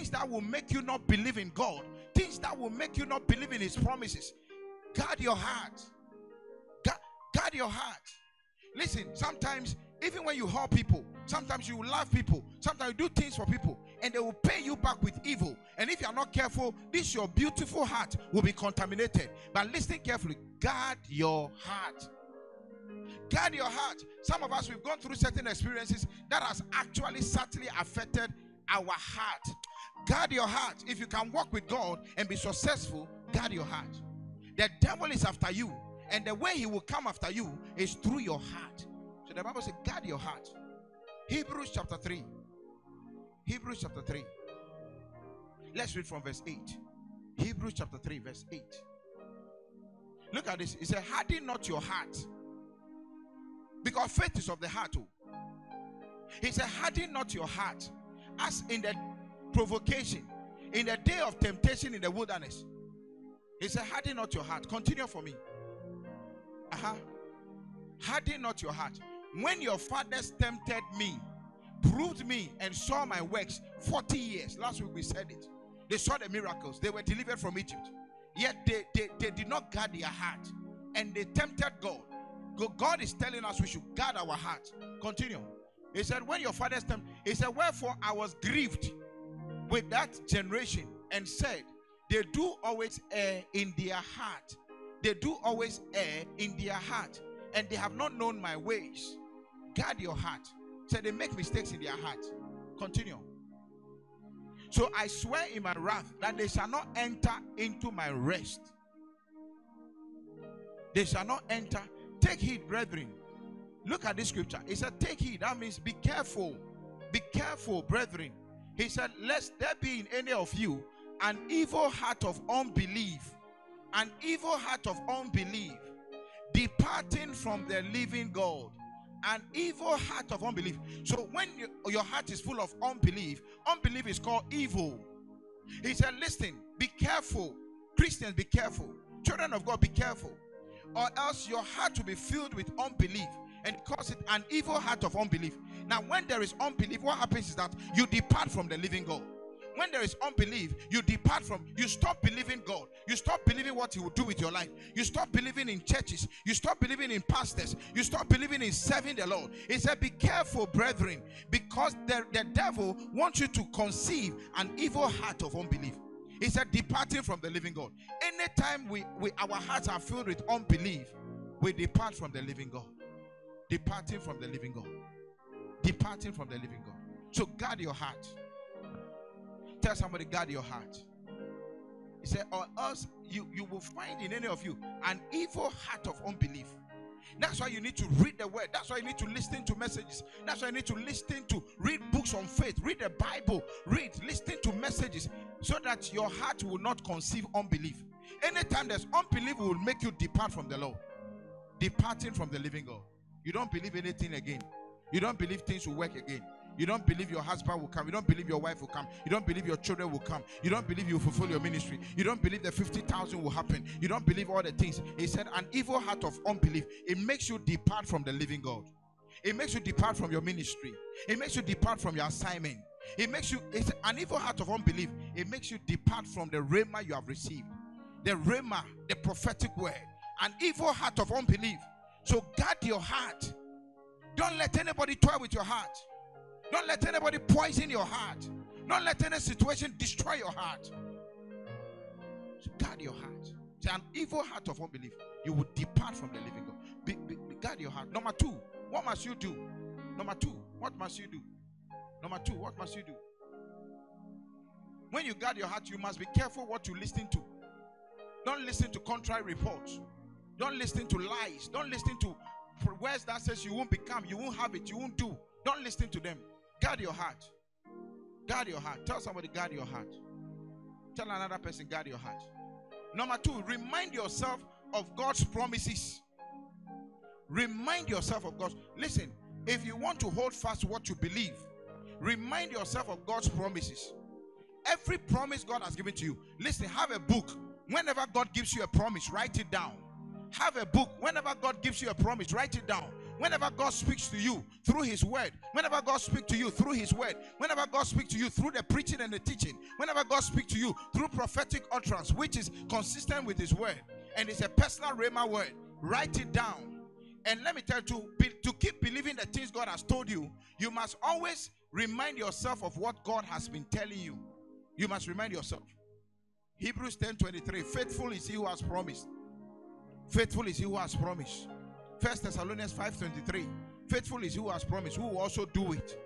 A: Things that will make you not believe in God, things that will make you not believe in His promises. Guard your heart. Guard, guard your heart. Listen, sometimes, even when you help people, sometimes you love people, sometimes you do things for people, and they will pay you back with evil. And if you are not careful, this your beautiful heart will be contaminated. But listen carefully, guard your heart. Guard your heart. Some of us we've gone through certain experiences that has actually certainly affected our heart. Guard your heart. If you can walk with God and be successful, guard your heart. The devil is after you, and the way he will come after you is through your heart. So the Bible says, guard your heart. Hebrews chapter 3. Hebrews chapter 3. Let's read from verse 8. Hebrews chapter 3, verse 8. Look at this. It said, Harden not your heart. Because faith is of the heart. Oh. He said, Harden not your heart as in the provocation, in the day of temptation in the wilderness. He said, Harden not your heart. Continue for me. Uh huh. Harden not your heart. When your fathers tempted me, proved me, and saw my works 40 years. Last week we said it. They saw the miracles. They were delivered from Egypt. Yet they, they, they did not guard their heart. And they tempted God. God is telling us we should guard our heart. Continue. He said, When your father's time, he said, Wherefore I was grieved with that generation and said, They do always err in their heart. They do always err in their heart, and they have not known my ways. Guard your heart. So they make mistakes in their heart. Continue. So I swear in my wrath that they shall not enter into my rest. They shall not enter. Take heed, brethren. Look at this scripture. It said, Take heed. That means be careful. Be careful, brethren. He said, Lest there be in any of you an evil heart of unbelief, an evil heart of unbelief, departing from the living God. An evil heart of unbelief. So when you- your heart is full of unbelief, unbelief is called evil. He said, Listen, be careful. Christians, be careful. Children of God, be careful. Or else your heart will be filled with unbelief and cause it an evil heart of unbelief. Now, when there is unbelief, what happens is that you depart from the living God. When there is unbelief, you depart from, you stop believing God. You stop believing what He will do with your life. You stop believing in churches. You stop believing in pastors. You stop believing in serving the Lord. He said, Be careful, brethren, because the, the devil wants you to conceive an evil heart of unbelief. He said, departing from the living God. Anytime we, we our hearts are filled with unbelief, we depart from the living God. Departing from the living God. Departing from the living God. So guard your heart. Tell somebody, guard your heart. He said, or else you, you will find in any of you an evil heart of unbelief. That's why you need to read the word. That's why you need to listen to messages. That's why you need to listen to read books on faith, read the Bible, read, listen to messages so that your heart will not conceive unbelief. Anytime there's unbelief, will make you depart from the Lord, departing from the living God. You don't believe anything again. You don't believe things will work again. You don't believe your husband will come. You don't believe your wife will come. You don't believe your children will come. You don't believe you will fulfill your ministry. You don't believe the 50,000 will happen. You don't believe all the things. He said, an evil heart of unbelief, it makes you depart from the living God. It makes you depart from your ministry. It makes you depart from your assignment. It makes you, it's an evil heart of unbelief. It makes you depart from the rhema you have received. The rhema, the prophetic word. An evil heart of unbelief. So guard your heart. Don't let anybody toy with your heart. Don't let anybody poison your heart. Don't let any situation destroy your heart. So guard your heart. Say an evil heart of unbelief. You will depart from the living God. Be, be- be- guard your heart. Number two, what must you do? Number two, what must you do? Number two, what must you do? When you guard your heart, you must be careful what you listen to. Don't listen to contrary reports. Don't listen to lies. Don't listen to words that says you won't become, you won't have it, you won't do. Don't listen to them. Guard your heart. Guard your heart. Tell somebody, guard your heart. Tell another person, guard your heart. Number two, remind yourself of God's promises. Remind yourself of God's. Listen, if you want to hold fast what you believe, remind yourself of God's promises. Every promise God has given to you. Listen, have a book. Whenever God gives you a promise, write it down. Have a book. Whenever God gives you a promise, write it down. Whenever God speaks to you through His word, whenever God speaks to you through His word, whenever God speaks to you through the preaching and the teaching, whenever God speaks to you through prophetic utterance, which is consistent with His word, and it's a personal rhema word, write it down. And let me tell you, to, be, to keep believing the things God has told you, you must always remind yourself of what God has been telling you. You must remind yourself. Hebrews 10 23. Faithful is he who has promised. Faithful is he who has promised. First Thessalonians 5:23. Faithful is he who has promised, who will also do it.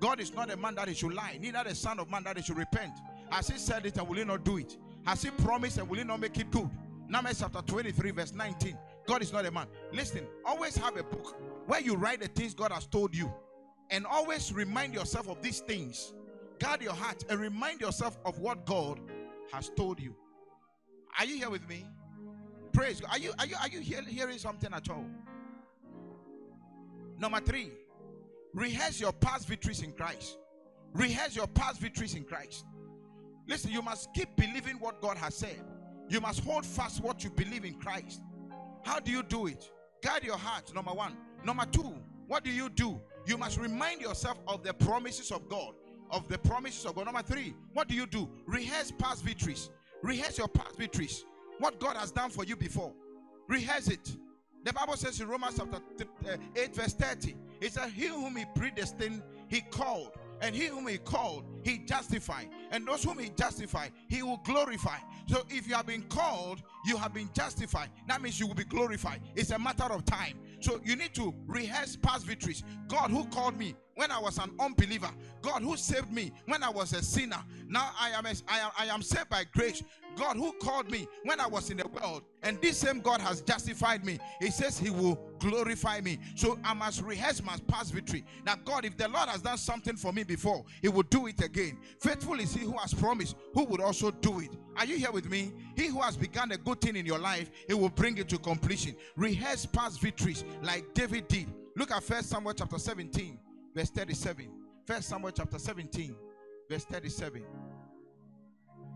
A: God is not a man that he should lie, neither the son of man that he should repent. Has he said it and will he not do it? Has he promised and will he not make it good? Numbers chapter 23, verse 19. God is not a man. Listen, always have a book where you write the things God has told you. And always remind yourself of these things. Guard your heart and remind yourself of what God has told you. Are you here with me? Praise God. Are you are you are you hear, hearing something at all? Number three, rehearse your past victories in Christ. Rehearse your past victories in Christ. Listen, you must keep believing what God has said. You must hold fast what you believe in Christ. How do you do it? Guard your heart, number one. Number two, what do you do? You must remind yourself of the promises of God. Of the promises of God. Number three, what do you do? Rehearse past victories. Rehearse your past victories. What God has done for you before. Rehearse it. The Bible says in Romans chapter uh, 8, verse 30, it says, He whom he predestined, he called. And he whom he called, he justified. And those whom he justified, he will glorify. So if you have been called, you have been justified. That means you will be glorified. It's a matter of time. So you need to rehearse past victories. God who called me when I was an unbeliever, God who saved me when I was a sinner. Now I am a, I am I am saved by grace. God who called me when I was in the world, and this same God has justified me. He says He will glorify me. So I must rehearse my past victory. Now, God, if the Lord has done something for me before, He will do it again. Faithful is He who has promised, who would also do it. Are you here with me? He who has begun a good thing in your life, He will bring it to completion. Rehearse past victories like David did. Look at First Samuel chapter 17, verse 37. First Samuel chapter 17, verse 37.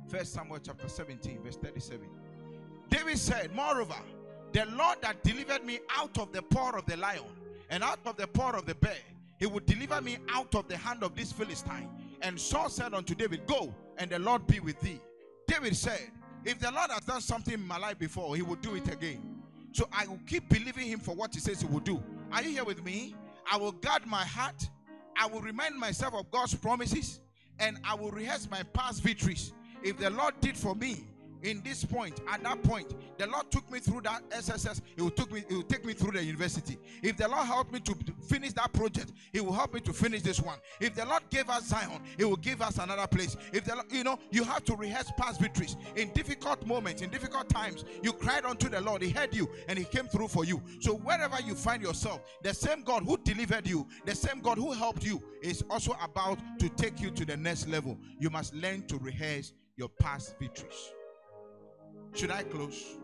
A: First Samuel chapter 17, verse 37. David said, Moreover, the Lord that delivered me out of the paw of the lion and out of the paw of the bear, he will deliver me out of the hand of this Philistine. And Saul said unto David, Go, and the Lord be with thee. David said, If the Lord has done something in my life before, he will do it again. So I will keep believing him for what he says he will do. Are you here with me? I will guard my heart. I will remind myself of God's promises and I will rehearse my past victories. If the Lord did for me in this point, at that point, the Lord took me through that SSS, He will took me, He will take me through the university. If the Lord helped me to finish that project, He will help me to finish this one. If the Lord gave us Zion, He will give us another place. If the you know, you have to rehearse past victories in difficult moments, in difficult times. You cried unto the Lord, He heard you, and He came through for you. So wherever you find yourself, the same God who delivered you, the same God who helped you, is also about to take you to the next level. You must learn to rehearse your past victories. Should I close?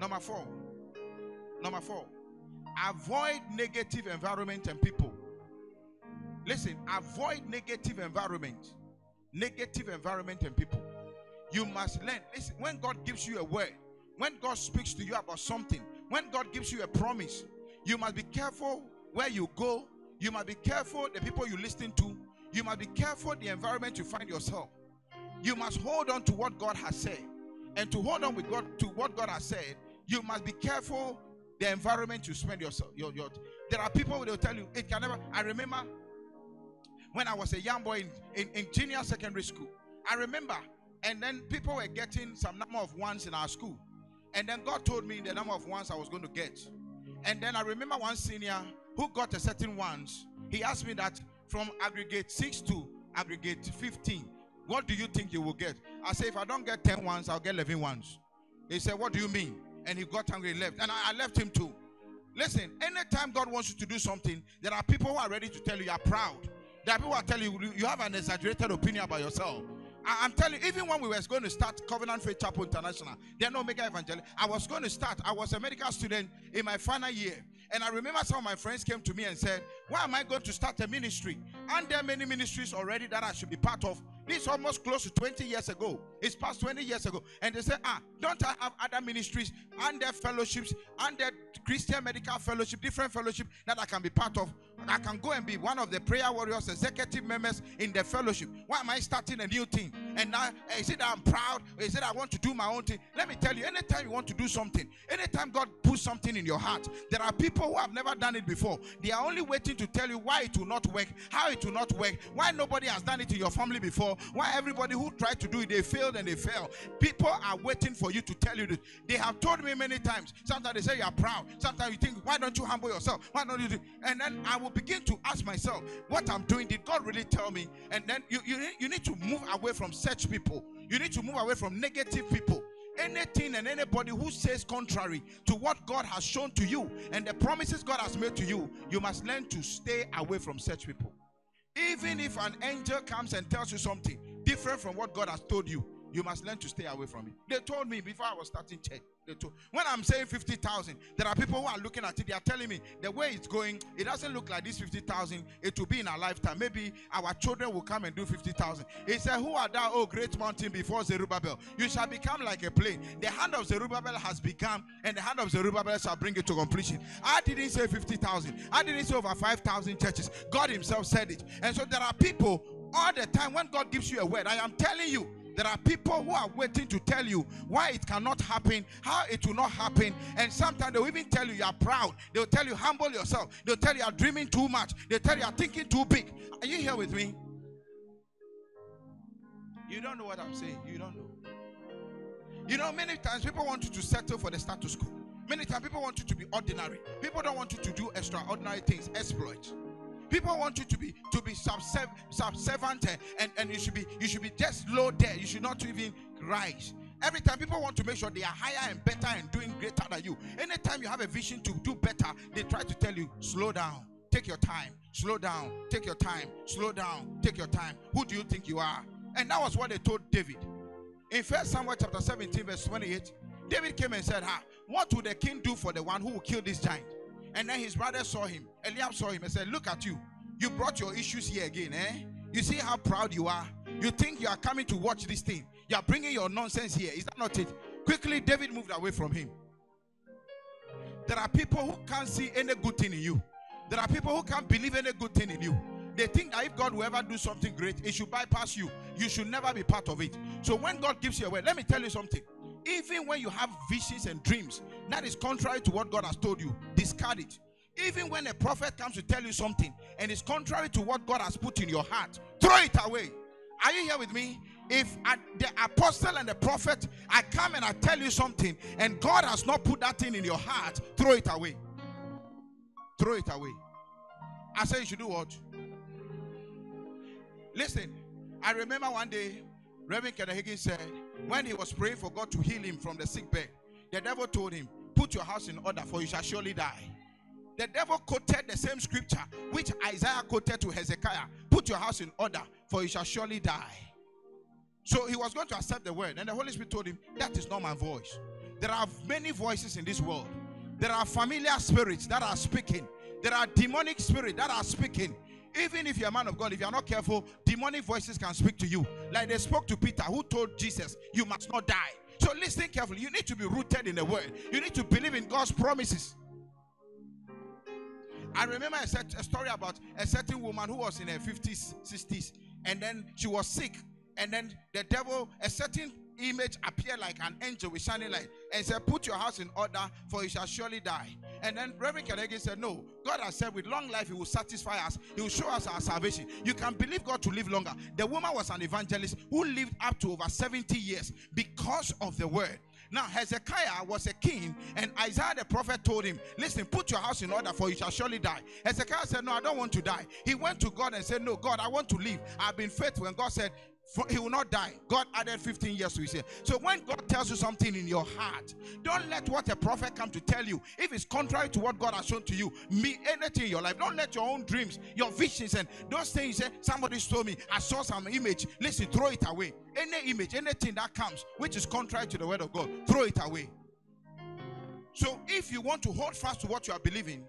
A: Number four. Number four. Avoid negative environment and people. Listen, avoid negative environment. Negative environment and people. You must learn. Listen, when God gives you a word, when God speaks to you about something, when God gives you a promise, you must be careful where you go. You must be careful the people you listen to. You must be careful the environment you find yourself. You must hold on to what God has said. And to hold on with God to what God has said, you must be careful the environment you spend yourself. Your, your, there are people they'll tell you it can never. I remember when I was a young boy in, in, in junior secondary school. I remember, and then people were getting some number of ones in our school. And then God told me the number of ones I was going to get. And then I remember one senior who got a certain ones. He asked me that from aggregate 6 to aggregate 15, what do you think you will get? I said, if I don't get 10 ones, I'll get 11 ones. He said, what do you mean? And he got angry and left. And I, I left him too. Listen, anytime God wants you to do something, there are people who are ready to tell you you are proud. There are people who are telling you you have an exaggerated opinion about yourself. I, am telling you, even when we were going to start Covenant Faith Chapel International, they're no mega evangelical. I was going to start. I was a medical student in my final year. And I remember some of my friends came to me and said, Why am I going to start a ministry? Aren't there many ministries already that I should be part of. This is almost close to 20 years ago. It's past 20 years ago. And they said, Ah, don't I have other ministries and their fellowships and their Christian medical fellowship, different fellowship that I can be part of? I can go and be one of the prayer warriors, executive members in the fellowship. Why am I starting a new thing? And now, eh, is it that I'm proud? Is it I want to do my own thing? Let me tell you, anytime you want to do something, anytime God puts something in your heart, there are people who have never done it before. They are only waiting to tell you why it will not work, how it will not work, why nobody has done it in your family before, why everybody who tried to do it, they failed and they failed. People are waiting for you to tell you this. They have told me many times. Sometimes they say you are proud. Sometimes you think, why don't you humble yourself? Why don't you do? And then I will begin to ask myself, what I'm doing, did God really tell me? And then you, you, you need to move away from such people. You need to move away from negative people. Anything and anybody who says contrary to what God has shown to you and the promises God has made to you, you must learn to stay away from such people. Even if an angel comes and tells you something different from what God has told you, you must learn to stay away from it. They told me before I was starting church. When I'm saying 50,000, there are people who are looking at it. They are telling me the way it's going, it doesn't look like this 50,000. It will be in our lifetime. Maybe our children will come and do 50,000. He said, Who are thou, O great mountain before Zerubbabel? You shall become like a plain. The hand of Zerubbabel has begun, and the hand of Zerubbabel shall bring it to completion. I didn't say 50,000. I didn't say over 5,000 churches. God Himself said it. And so there are people all the time when God gives you a word. I am telling you, There are people who are waiting to tell you why it cannot happen, how it will not happen. And sometimes they'll even tell you you are proud. They'll tell you humble yourself. They'll tell you you are dreaming too much. They'll tell you you are thinking too big. Are you here with me? You don't know what I'm saying. You don't know. You know, many times people want you to settle for the status quo. Many times people want you to be ordinary. People don't want you to do extraordinary things, exploits. People want you to be to be subserv- subservient and, and, and you should be you should be just low there. You should not even rise. Every time people want to make sure they are higher and better and doing greater than you. Anytime you have a vision to do better, they try to tell you, slow down, take your time, slow down, take your time, slow down, take your time. Who do you think you are? And that was what they told David. In First Samuel chapter 17, verse 28, David came and said, Ha, what will the king do for the one who will kill this giant? And then his brother saw him. Eliab saw him and said, Look at you. You brought your issues here again, eh? You see how proud you are. You think you are coming to watch this thing. You are bringing your nonsense here. Is that not it? Quickly, David moved away from him. There are people who can't see any good thing in you. There are people who can't believe any good thing in you. They think that if God will ever do something great, it should bypass you. You should never be part of it. So when God gives you a word, let me tell you something. Even when you have visions and dreams that is contrary to what God has told you, discard it. Even when a prophet comes to tell you something and it's contrary to what God has put in your heart, throw it away. Are you here with me? If I, the apostle and the prophet, I come and I tell you something and God has not put that thing in your heart, throw it away. Throw it away. I say you should do what? Listen, I remember one day, Reverend Kenneth Hagin said, when he was praying for God to heal him from the sick bed, the devil told him, Put your house in order, for you shall surely die. The devil quoted the same scripture which Isaiah quoted to Hezekiah Put your house in order, for you shall surely die. So he was going to accept the word, and the Holy Spirit told him, That is not my voice. There are many voices in this world. There are familiar spirits that are speaking, there are demonic spirits that are speaking. Even if you're a man of God, if you're not careful, demonic voices can speak to you. Like they spoke to Peter, who told Jesus, You must not die. So listen carefully. You need to be rooted in the word, you need to believe in God's promises. I remember a, set, a story about a certain woman who was in her 50s, 60s, and then she was sick. And then the devil, a certain image appeared like an angel with shining light and said, Put your house in order, for you shall surely die. And then Reverend Kadegi said, No, God has said, with long life, He will satisfy us, He will show us our salvation. You can believe God to live longer. The woman was an evangelist who lived up to over 70 years because of the word. Now, Hezekiah was a king, and Isaiah the prophet told him, Listen, put your house in order, for you shall surely die. Hezekiah said, No, I don't want to die. He went to God and said, No, God, I want to live. I've been faithful. And God said, he will not die. God added 15 years to his year. So when God tells you something in your heart, don't let what a prophet come to tell you. If it's contrary to what God has shown to you, me anything in your life. Don't let your own dreams, your visions, and those things say, somebody told me, I saw some image. Listen, throw it away. Any image, anything that comes which is contrary to the word of God, throw it away. So if you want to hold fast to what you are believing,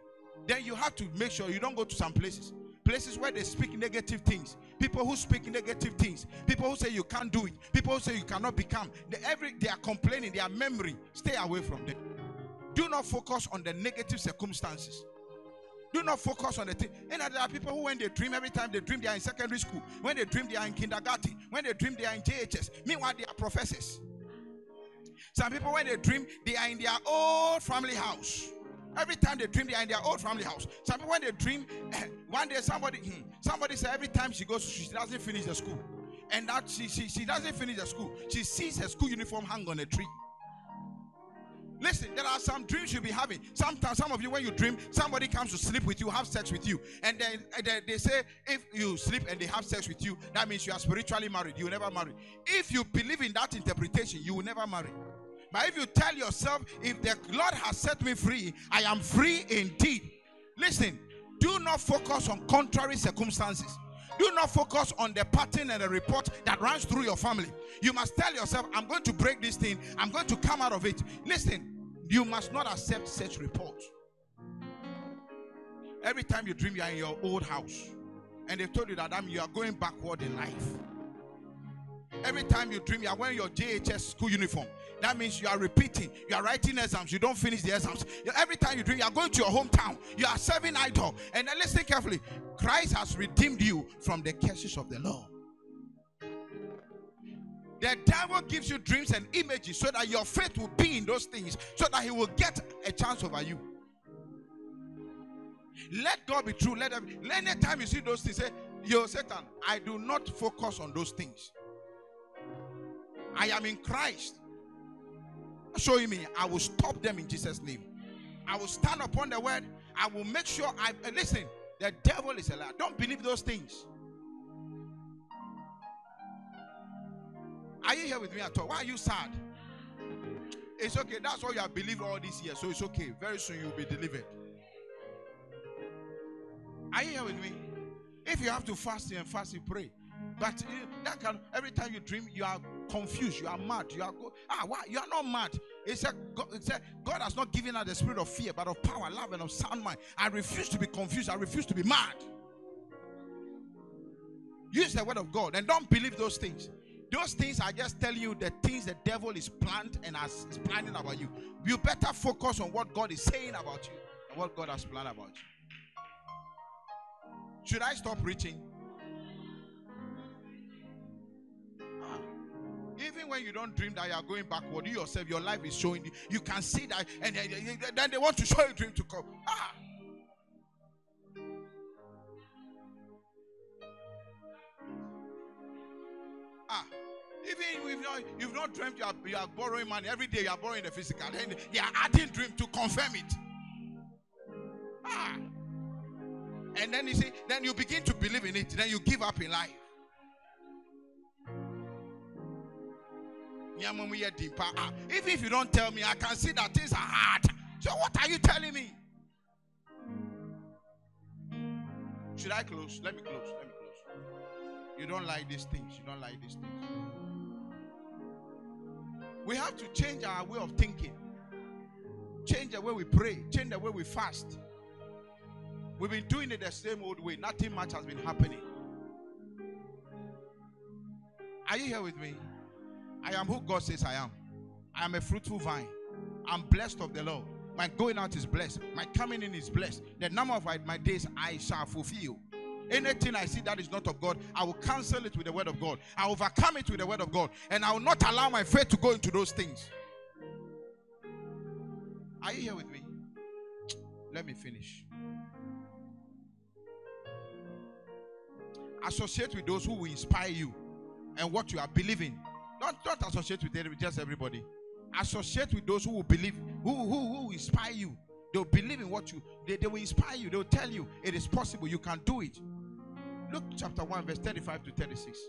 A: then you have to make sure you don't go to some places places where they speak negative things people who speak negative things people who say you can't do it people who say you cannot become they, every they are complaining their memory stay away from them do not focus on the negative circumstances do not focus on the thing. And there are people who, when they dream, every time they dream, they are in secondary school. When they dream, they are in kindergarten. When they dream, they are in JHS. Meanwhile, they are professors. Some people, when they dream, they are in their old family house. Every time they dream, they are in their old family house. Some when they dream, one day somebody, hmm, somebody said every time she goes, she doesn't finish the school, and that she she, she doesn't finish the school. She sees her school uniform hang on a tree. Listen, there are some dreams you'll be having. Sometimes, some of you, when you dream, somebody comes to sleep with you, have sex with you, and then they, they say if you sleep and they have sex with you, that means you are spiritually married. You will never marry. If you believe in that interpretation, you will never marry. But if you tell yourself, if the Lord has set me free, I am free indeed. Listen, do not focus on contrary circumstances. Do not focus on the pattern and the report that runs through your family. You must tell yourself, I'm going to break this thing, I'm going to come out of it. Listen, you must not accept such report. Every time you dream you are in your old house and they've told you that you are going backward in life. Every time you dream, you are wearing your JHS school uniform. That means you are repeating. You are writing exams. You don't finish the exams. Every time you dream, you are going to your hometown. You are serving idol. And listen carefully. Christ has redeemed you from the curses of the law. The devil gives you dreams and images so that your faith will be in those things, so that he will get a chance over you. Let God be true. Let them. Anytime you see those things, say, Yo, Satan, I do not focus on those things. I am in Christ. Showing me, I will stop them in Jesus' name. I will stand upon the word. I will make sure I uh, listen. The devil is a liar. Don't believe those things. Are you here with me at all? Why are you sad? It's okay. That's all you have believed all these years. So it's okay. Very soon you'll be delivered. Are you here with me? If you have to fast and fast, you pray. But uh, that can every time you dream, you are confused, you are mad, you are go, ah why you are not mad. It said, God, it said God has not given us the spirit of fear, but of power, love, and of sound mind. I refuse to be confused, I refuse to be mad. Use the word of God and don't believe those things. Those things are just telling you the things the devil is planned and has, is planning about you. You better focus on what God is saying about you and what God has planned about you. Should I stop preaching? Even when you don't dream that you are going backward, you yourself, your life is showing you. You can see that, and then, they want to show you dream to come. Ah. Ah. Even if you've not, you've not dreamt, you are, you are borrowing money every day. You are borrowing the physical. Then they are adding dream to confirm it. Ah. And then you see, then you begin to believe in it. Then you give up in life. Ah, Even if you don't tell me, I can see that things are hard. So what are you telling me? Should I close? Let me close. Let me close. You don't like these things. You don't like these things. We have to change our way of thinking. Change the way we pray. Change the way we fast. We've been doing it the same old way. Nothing much has been happening. Are you here with me? I am who God says I am. I am a fruitful vine. I'm blessed of the Lord. My going out is blessed. My coming in is blessed. The number of my, days I shall fulfill. Anything I see that is not of God, I will cancel it with the word of God. I overcome it with the word of God. And I will not allow my faith to go into those things. Are you here with me? Let me finish. Associate with those who will inspire you and what you are believing. Don't, don't associate with every- just everybody. Associate with those who will believe, who, who, who will inspire you. They'll believe in what you, they, they will inspire you. They'll tell you it is possible. You can do it. Luke chapter 1, verse 35 to 36.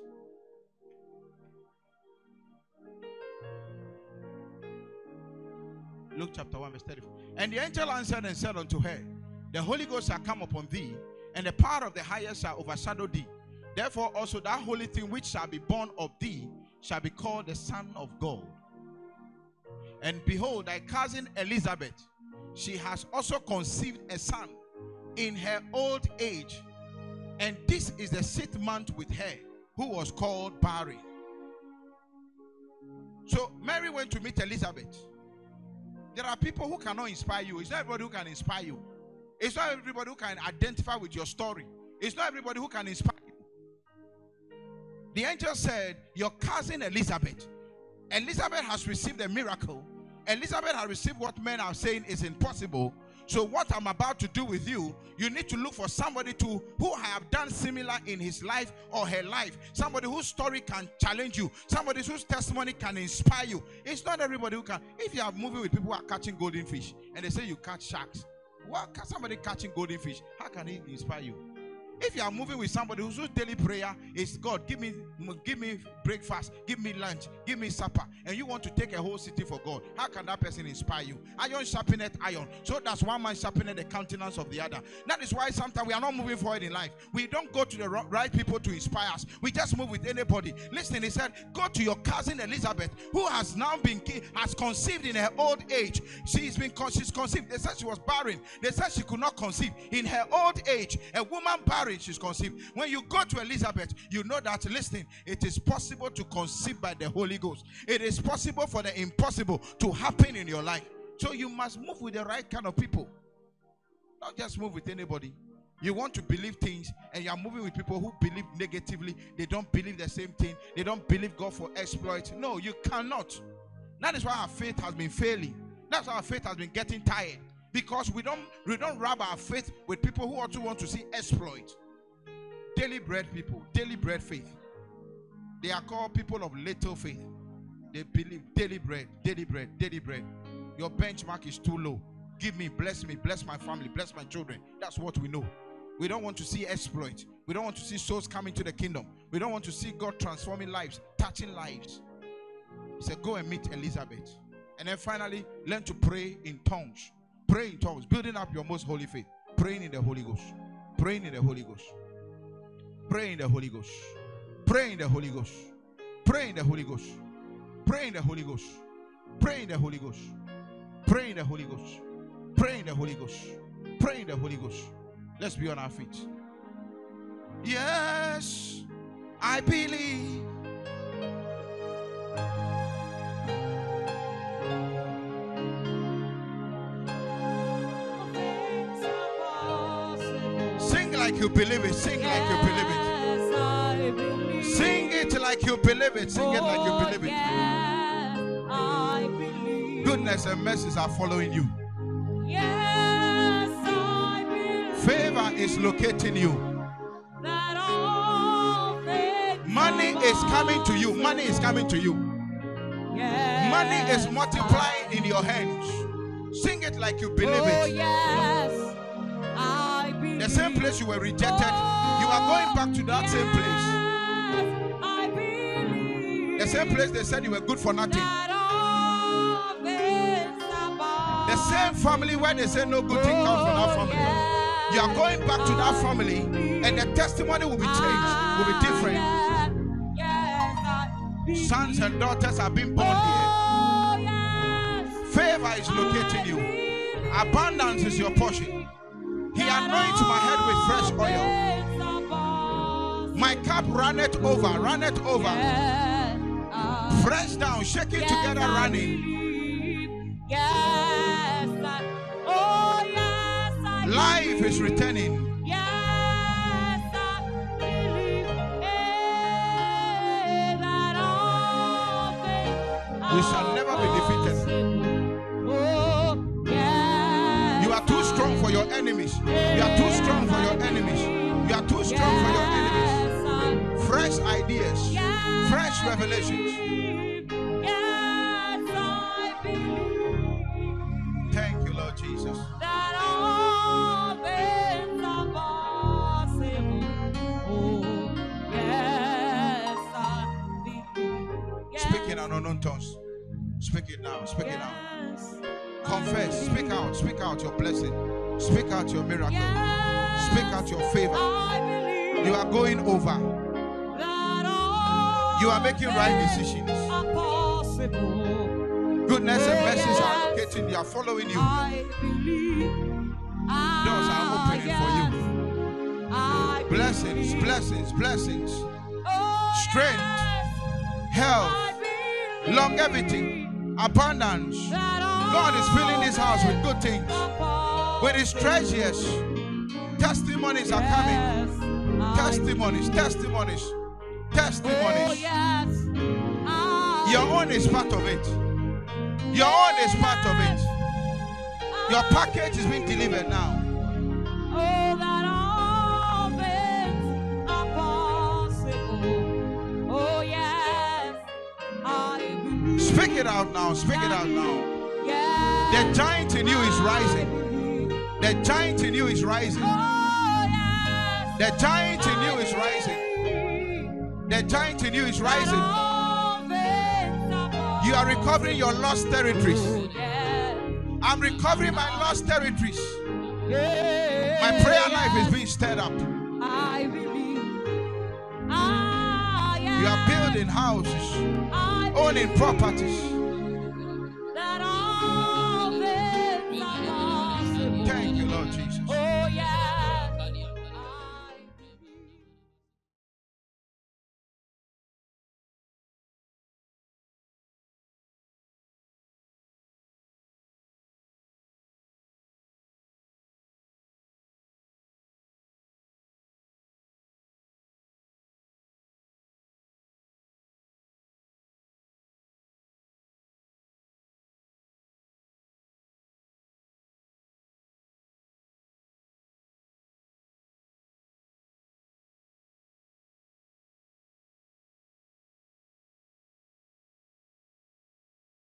A: Luke chapter 1, verse 34. And the angel answered and said unto her, The Holy Ghost shall come upon thee, and the power of the highest shall overshadow thee. Therefore, also that holy thing which shall be born of thee shall be called the Son of God. And behold, thy cousin Elizabeth, she has also conceived a son in her old age. And this is the sixth month with her, who was called barren. So Mary went to meet Elizabeth. There are people who cannot inspire you. It's not everybody who can inspire you. It's not everybody who can identify with your story. It's not everybody who can inspire. The angel said, Your cousin Elizabeth. Elizabeth has received a miracle. Elizabeth has received what men are saying is impossible. So, what I'm about to do with you, you need to look for somebody to who have done similar in his life or her life. Somebody whose story can challenge you. Somebody whose testimony can inspire you. It's not everybody who can. If you are moving with people who are catching golden fish and they say you catch sharks, what can somebody catching golden fish? How can he inspire you? If you are moving with somebody whose daily prayer is God, give me give me breakfast, give me lunch, give me supper, and you want to take a whole city for God, how can that person inspire you? Iron sharpeneth iron. So that's one man sharpening the countenance of the other. That is why sometimes we are not moving forward in life. We don't go to the right people to inspire us. We just move with anybody. Listen, he said, go to your cousin Elizabeth, who has now been has conceived in her old age. She's been she's conceived. They said she was barren. They said she could not conceive in her old age. A woman barren, she's conceived. When you go to Elizabeth, you know that listen, it is possible to conceive by the Holy Ghost. It is possible for the impossible to happen in your life. So you must move with the right kind of people. Not just move with anybody. You want to believe things, and you are moving with people who believe negatively. They don't believe the same thing. They don't believe God for exploits. No, you cannot. That is why our faith has been failing. That's why our faith has been getting tired. Because we don't we don't rub our faith with people who also want to see exploit. Daily bread people, daily bread faith. They are called people of little faith. They believe daily bread, daily bread, daily bread. Your benchmark is too low. Give me, bless me, bless my family, bless my children. That's what we know. We don't want to see exploit. We don't want to see souls coming to the kingdom. We don't want to see God transforming lives, touching lives. He said, Go and meet Elizabeth. And then finally, learn to pray in tongues. Pray in tongues, building up your most holy faith. Praying in the Holy Ghost. Praying in the Holy Ghost. Pray in the Holy Ghost. Pray in the Holy Ghost. Pray in the Holy Ghost. Pray in the Holy Ghost. Pray in the Holy Ghost. Pray in the Holy Ghost. Pray in the Holy Ghost. Pray in the Holy Ghost. Let's be on our feet. Yes, I believe. You believe it. Sing like you believe it.
B: Believe.
A: Sing it like you believe it. Sing it like you
B: Oh,
A: believe it.
B: Yes, I believe.
A: Goodness and mercies are following you.
B: Yes, I believe.
A: Favor is locating you. Money is coming to you. Money is coming to you.
B: Yes,
A: Money is multiplying in your hands. Sing it like you believe
B: oh,
A: it. The same place you were rejected, you are going back to that same place. The same place they said you were good for nothing. The same family where they say no good thing comes from that family. You are going back to that family, and the testimony will be changed, will be different. Sons and daughters are being born here. Favor is locating you. Abundance is your portion. He anoints my head with fresh oil. My cup runneth over, runneth over. Fresh down, shaking together, running.
B: Yes, oh
A: Life is returning.
B: Yes, I believe that all things
A: We shall Fresh ideas, fresh revelations. Thank you, Lord Jesus.
B: that all things are possible. Oh, yes, I believe. Yes,
A: Speak in unknown tongues. Speak it now. Speak it now. Confess. Speak out. Speak out your blessing. Speak out your miracle. Speak out your favor. You are going over. You are making right decisions. Goodness and mercies are locating. They are following you.
B: I believe.
A: Doors are opening for you. Blessings, blessings, blessings.
B: Oh,
A: strength, Health, longevity, abundance. God is filling this house with good things. With his treasures. Testimonies are coming.
B: Testimonies,
A: Testimonies, testimonies,
B: Oh, yes. Oh. I
A: Your own is part of it. Your own is part of it. Your package is being delivered now.
B: Oh, that all things are possible. Oh, yes.
A: Speak it out now. Speak it out now.
B: Yes.
A: The giant in you is rising. The giant in you is rising.
B: Oh, yes.
A: The giant in you is rising. The giant in you is rising. You are recovering your lost territories. I'm recovering my lost territories. My prayer life is being stirred up. You are building houses, owning properties.